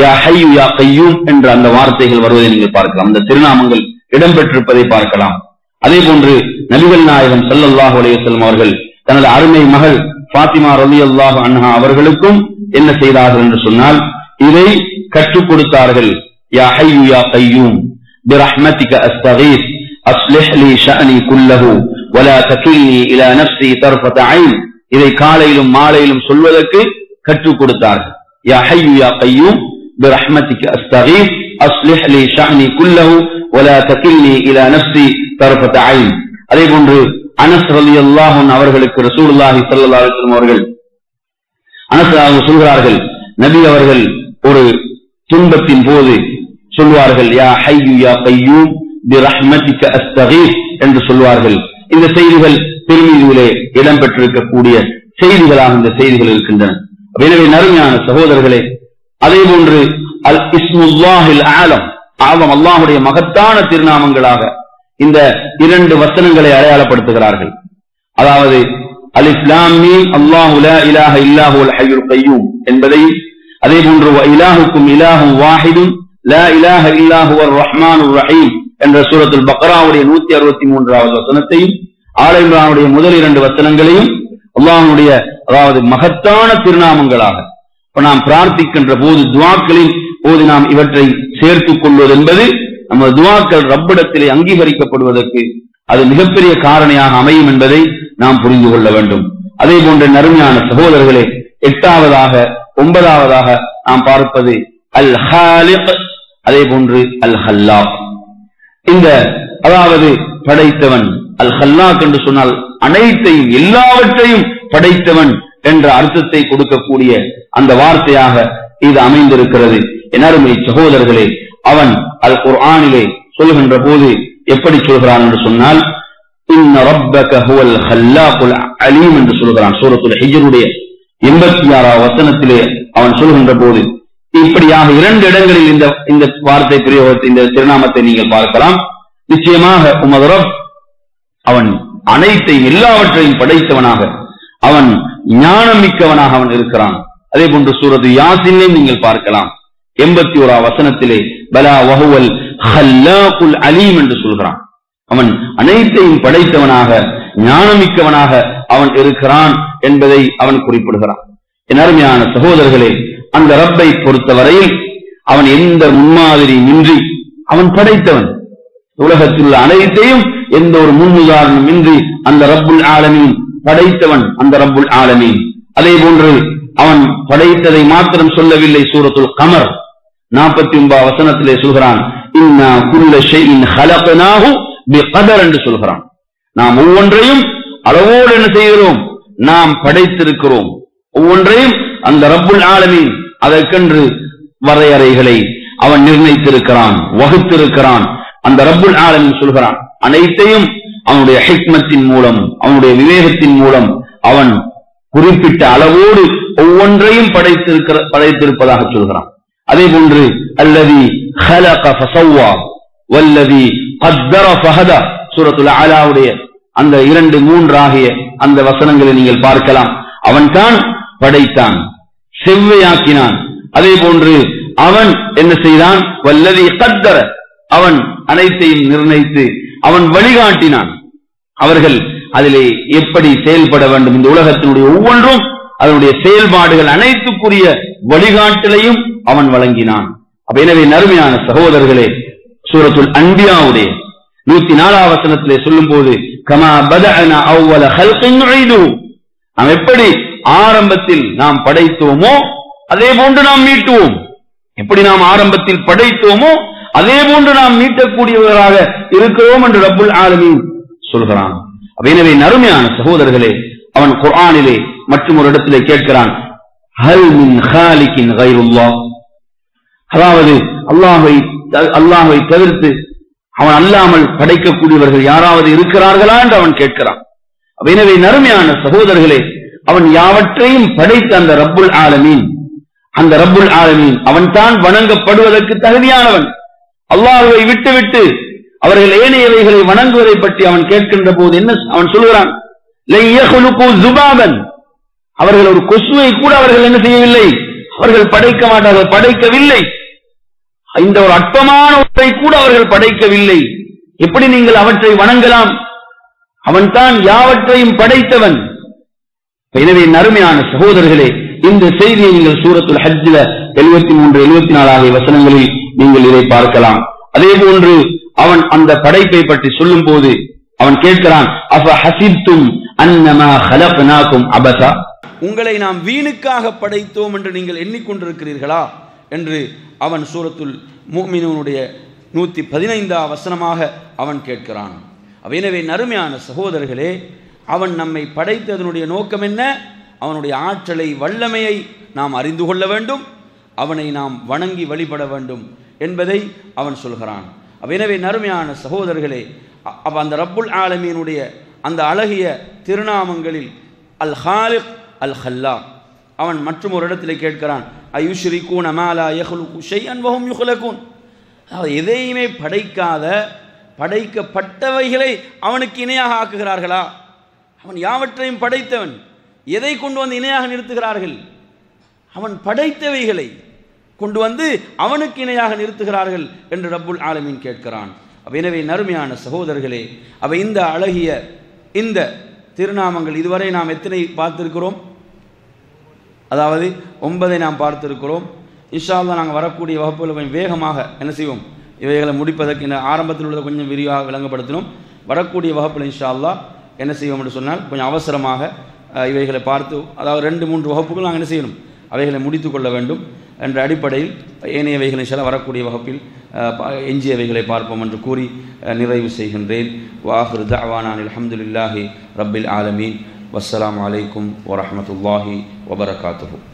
யா ஹையு யா கையூம் என்ற அந்த வார்த்தைகள் வருவதை நீங்கள் பார்க்கலாம். அந்த திருநாமங்கள் இடம்பெற்றிருப்பதை பார்க்கலாம். அதே போன்று நபிகள் நாயகம் ஸல்லல்லாஹு அலையம் அவர்கள் தனது அருமை மகள் ஃபாத்திமா ரலியல்லாஹு அன்ஹா அவர்களுக்கும் என்ன செய்தார்கள் என்று சொன்னால் இதை கற்றுக் கொடுத்தார்கள் யா ஹையு யா கையூம் برحمتك استغيث اصلح لي شأني كله ولا تكلني الى نفسي طرفة عين இதை காலையிலும் மாலையிலும் சொல்வதற்கு கற்றுக் கொடுத்தார்கள் யா ஹையு யா கையூம் برحمتك استغيث اصلح لي شأني كله ولا تكلني الى نفسي طرفة عين அதே போன்று அனஸ் ரலியல்லாஹு அவர்களுக்கு ரசூலுல்லாஹி ஸல்லல்லாஹு அலைஹி அவர்கள் அனஸ் சொல்கிறார்கள் நபி அவர்கள் ஒரு துன்பத்தின் போது சொல்வார்கள் யா ஹையு யா கையூம் என்று சொல்வார்கள். இந்த செய்திகள் திருமீதியிலே இடம்பெற்றிருக்கக்கூடிய செய்திகளாக இந்த செய்திகள் இருக்கின்றன. எனவே நறுமையான சகோதரர்களே அதே போன்று அல் இஸ்முல்லாஹில் ஆலம் ஆலம் அல்லாஹுடைய மகத்தான திருநாமங்களாக இந்த இரண்டு வசனங்களை அடையாளப்படுத்துகிறார்கள். அதாவது அல் இஸ்லாமி அல்லாஹு இலாஹ இல்லாஹு அல் கையூம் என்பதை அதே போன்று இலாஹுக்கும் இலாஹும் வாஹிதும் லா இலாஹ இல்லாஹு ரஹ்மான் ரஹீம் என்ற சூரத்துல் பக்ராவுடைய நூத்தி அறுபத்தி மூன்றாவது வசனத்தையும் ஆல இம்ரானுடைய முதல் இரண்டு வசனங்களையும் அல்லாஹனுடைய அதாவது மகத்தான திருநாமங்களாக இப்ப நாம் பிரார்த்திக்கின்ற போது துவாக்களின் போது நாம் இவற்றை சேர்த்துக் கொள்வது என்பது நம்ம துவாக்கள் ரப்பிடத்திலே அங்கீகரிக்கப்படுவதற்கு அது மிகப்பெரிய காரணியாக அமையும் என்பதை நாம் புரிந்து கொள்ள வேண்டும். அதே போன்ற நறுமையான சகோதரர்களே எட்டாவதாக ஒன்பதாவதாக நாம் பார்ப்பது அல் ஹாலிப் அதே போன்று அல் ஹல்லாக் இந்த அதாவது படைத்தவன் அல் ஹல்லாக் என்று சொன்னால் அனைத்தையும் எல்லாவற்றையும் படைத்தவன் என்ற அர்த்தத்தை கொடுக்கக்கூடிய அந்த வார்த்தையாக இது அமைந்திருக்கிறது. என் சகோதரர்களே அவன் அல் குர்ஆனிலே சொல்கின்ற போது எப்படி சொல்கிறான் என்று சொன்னால் அலீம் என்று சொல்கிறான். சூரத்துல ஹிஜருடைய எண்பத்தி ஆறாம் வசனத்திலே அவன் சொல்கின்ற போது இப்படியாக இரண்டு இடங்களில் இந்த இந்த வார்த்தை பிரயோகத்தை இந்த திருநாமத்தை நீங்கள் பார்க்கலாம். நிச்சயமாக உமதரப் அவன் அனைத்தையும் எல்லாவற்றையும் படைத்தவனாக அவன் ஞானம் மிக்கவனாக அவன் இருக்கிறான். அதே போன்று சூரது யாசினை நீங்கள் பார்க்கலாம். எண்பத்தி ஓரா வசனத்திலே பலா வஹுவல் ஹல்லாக்குல் அலீம் என்று சொல்கிறான். அவன் அனைத்தையும் படைத்தவனாக ஞானமிக்கவனாக அவன் இருக்கிறான் என்பதை அவன் குறிப்பிடுகிறான். என் அருமையான சகோதரர்களே அந்த ரப்பை பொறுத்தவரையில் அவன் எந்த முன்மாதிரி இன்றி அவன் படைத்தவன். உலகத்தில் உள்ள அனைத்தையும் எந்த ஒரு முன்னுதாரணம் இன்றி அந்த ரப்புல் ஆலமீன் படைத்தவன் அந்த ரப்புல் ஆலமீன். அதே போன்று அவன் படைத்ததை மாத்திரம் சொல்லவில்லை சூரத்துல் கமர். நாற்பத்தி ஒன்பது வசனத்திலே சொல்கிறான் என்று சொல்கிறான். நாம் ஒவ்வொன்றையும் அளவோடு என்ன செய்கிறோம்? நாம் படைத்திருக்கிறோம். ஒவ்வொன்றையும் அந்த ரப்புல் ஆலமின் அதற்கென்று வரையறைகளை அவன் நிர்ணயித்திருக்கிறான் வகுத்திருக்கிறான். அந்த ரப்புல் ஆலமின் சொல்கிறான் அனைத்தையும் அவனுடைய ஹிக்மத்தின் மூலம் அவனுடைய விவேகத்தின் மூலம் அவன் குறிப்பிட்ட அளவோடு ஒவ்வொன்றையும் படைத்திருக்கிற படைத்திருப்பதாக சொல்கிறான். அதே போன்று அல்லது வல்லதி கத்தர ஃபஹதா. சூரத்துல ஆலாவுடைய அந்த இரண்டு மூன்று ஆகிய அந்த வசனங்களை நீங்கள் பார்க்கலாம். அவன்தான் படைத்தான் செவ்வையாக்கினான். அதே போன்று அவன் என்ன செய்தான்? வல்லதி கத்தர அவன் அனைத்தையும் நிர்ணயித்து அவன் வழிகாட்டினான். அவர்கள் அதிலே எப்படி செயல்பட வேண்டும்? இந்த உலகத்தினுடைய ஒவ்வொன்றும் அதனுடைய செயல்பாடுகள் அனைத்துக்குரிய வழிகாட்டலையும் அவன் வழங்கினான். அப்ப எனவே நறுமையான சகோதரர்களே சூரத்துல் அன்பியாவுடைய நூத்தி நாலாவசனத்திலே சொல்லும் போது கமா நாம் எப்படி ஆரம்பத்தில் நாம் படைத்தோமோ அதே போன்று நாம் மீட்டுவோம். எப்படி நாம் ஆரம்பத்தில் படைத்தோமோ அதே போன்று நாம் மீட்டக்கூடியவர்களாக இருக்கிறோம் என்று ரப்புல் ஆலமி சொல்கிறான். எனவே நறுமையான சகோதரர்களே அவன் குரானிலே மற்றும் ஒரு இடத்திலே கேட்கிறான் ஹல் மின் ஹாலிக்கின் கைருல்லா? அதாவது அல்லாஹை அல்லாஹை தவிர்த்து அவன் அல்லாமல் படைக்கக்கூடியவர்கள் யாராவது இருக்கிறார்களா என்று அவன் கேட்கிறான். எனவே நறுமையான சகோதரர்களே அவன் யாவற்றையும் படைத்த அந்த ரப்புல் ஆலமீன் அந்த ரப்புல் ஆலமீன் அவன் தான் வணங்கப்படுவதற்கு தகுதியானவன். அல்லாஹுவை விட்டுவிட்டு அவர்கள் ஏனையவைகளை வணங்குவதை பற்றி அவன் கேட்கின்ற போது என்ன அவன் சொல்கிறான் அவர்கள் ஒரு கொசுவை கூட அவர்கள் என்ன செய்யவில்லை? அவர்கள் படைக்க மாட்டார்கள் படைக்கவில்லை. இந்த ஒரு அற்பமான ஒன்றை கூட அவர்கள் படைக்கவில்லை. எப்படி நீங்கள் அவற்றை வணங்கலாம்? அவன்தான் யாவற்றையும் படைத்தவன். எனவே நறுமையான சகோதரர்களே இந்த செய்தியை நீங்கள் சூரத்துல் ஹஜ்ஜில எழுபத்தி மூன்று எழுபத்தி நாலு ஆகிய வசனங்களில் நீங்கள் இதை பார்க்கலாம். அதே போன்று அவன் அந்த படைப்பை பற்றி சொல்லும் போது அவன் கேட்கிறான் அஃப ஹசித்தும் அன்னமா ஹலப்னாக்கும் அபசா? உங்களை நாம் வீணுக்காக படைத்தோம் என்று நீங்கள் எண்ணிக்கொண்டிருக்கிறீர்களா? என்று அவன் சூரத்துல் மூமினுடைய நூற்றி பதினைந்தா வசனமாக அவன் கேட்கிறான். எனவே நறுமையான சகோதரர்களே அவன் நம்மை படைத்ததனுடைய நோக்கம் என்ன? அவனுடைய ஆற்றலை வல்லமையை நாம் அறிந்து கொள்ள வேண்டும். அவனை நாம் வணங்கி வழிபட வேண்டும் என்பதை அவன் சொல்கிறான். எனவே நறுமையான சகோதரர்களே அ- அந்த ரப்புல் ஆலமீனுடைய அந்த அழகிய திருநாமங்களில் அல் ஹாலிக் அல் ஹல்லா அவன் மற்றும் ஒரு இடத்திலே கேட்கிறான் அயுஷ்ரிகூன் அமாலா யஹ்லுக்கு ஷைஅன் வஹும் யுஹ்லகூன். அதாவது எதையுமே படைக்காத படைக்கப்பட்டவைகளை அவனுக்கு இணையாக ஆக்குகிறார்களா? அவன் யாவற்றையும் படைத்தவன் எதை கொண்டு வந்து இணையாக நிறுத்துகிறார்கள்? அவன் படைத்தவைகளை கொண்டு வந்து அவனுக்கு இணையாக நிறுத்துகிறார்கள் என்று ரப்புல் ஆலமீன் கேட்கிறான். அப்ப எனவே நறுமையான சகோதரர்களே அவ இந்த அழகிய இந்த திருநாமங்கள் இதுவரை நாம் எத்தனை பார்த்திருக்கிறோம்? அதாவது ஒன்பதை நாம் பார்த்திருக்கிறோம். இன்ஷால்லா நாங்கள் வரக்கூடிய வகுப்புகளை கொஞ்சம் வேகமாக என்ன செய்வோம்? இவைகளை முடிப்பதற்கு இந்த ஆரம்பத்தில் உள்ளதை கொஞ்சம் விரிவாக விளங்கப்படுத்தினோம் வரக்கூடிய வகுப்பில் இன்ஷால்லா என்ன செய்வோம் என்று சொன்னால் கொஞ்சம் அவசரமாக இவைகளை பார்த்து அதாவது ரெண்டு மூன்று வகுப்புகள் நாங்கள் என்ன செய்யணும்? அவைகளை முடித்து கொள்ள வேண்டும் என்ற அடிப்படையில் ஏனையவைகளை சில வரக்கூடிய வகுப்பில் எஞ்சியவைகளை பார்ப்போம் என்று கூறி நிறைவு செய்கின்றேன். வாஹிர் தவானான் அலமதுல்லாஹி ரப்பில் ஆலமீன் வஸ்ஸலாம் அலைக்கும் வரமத்துல்லாஹி வபரகாத்துகும்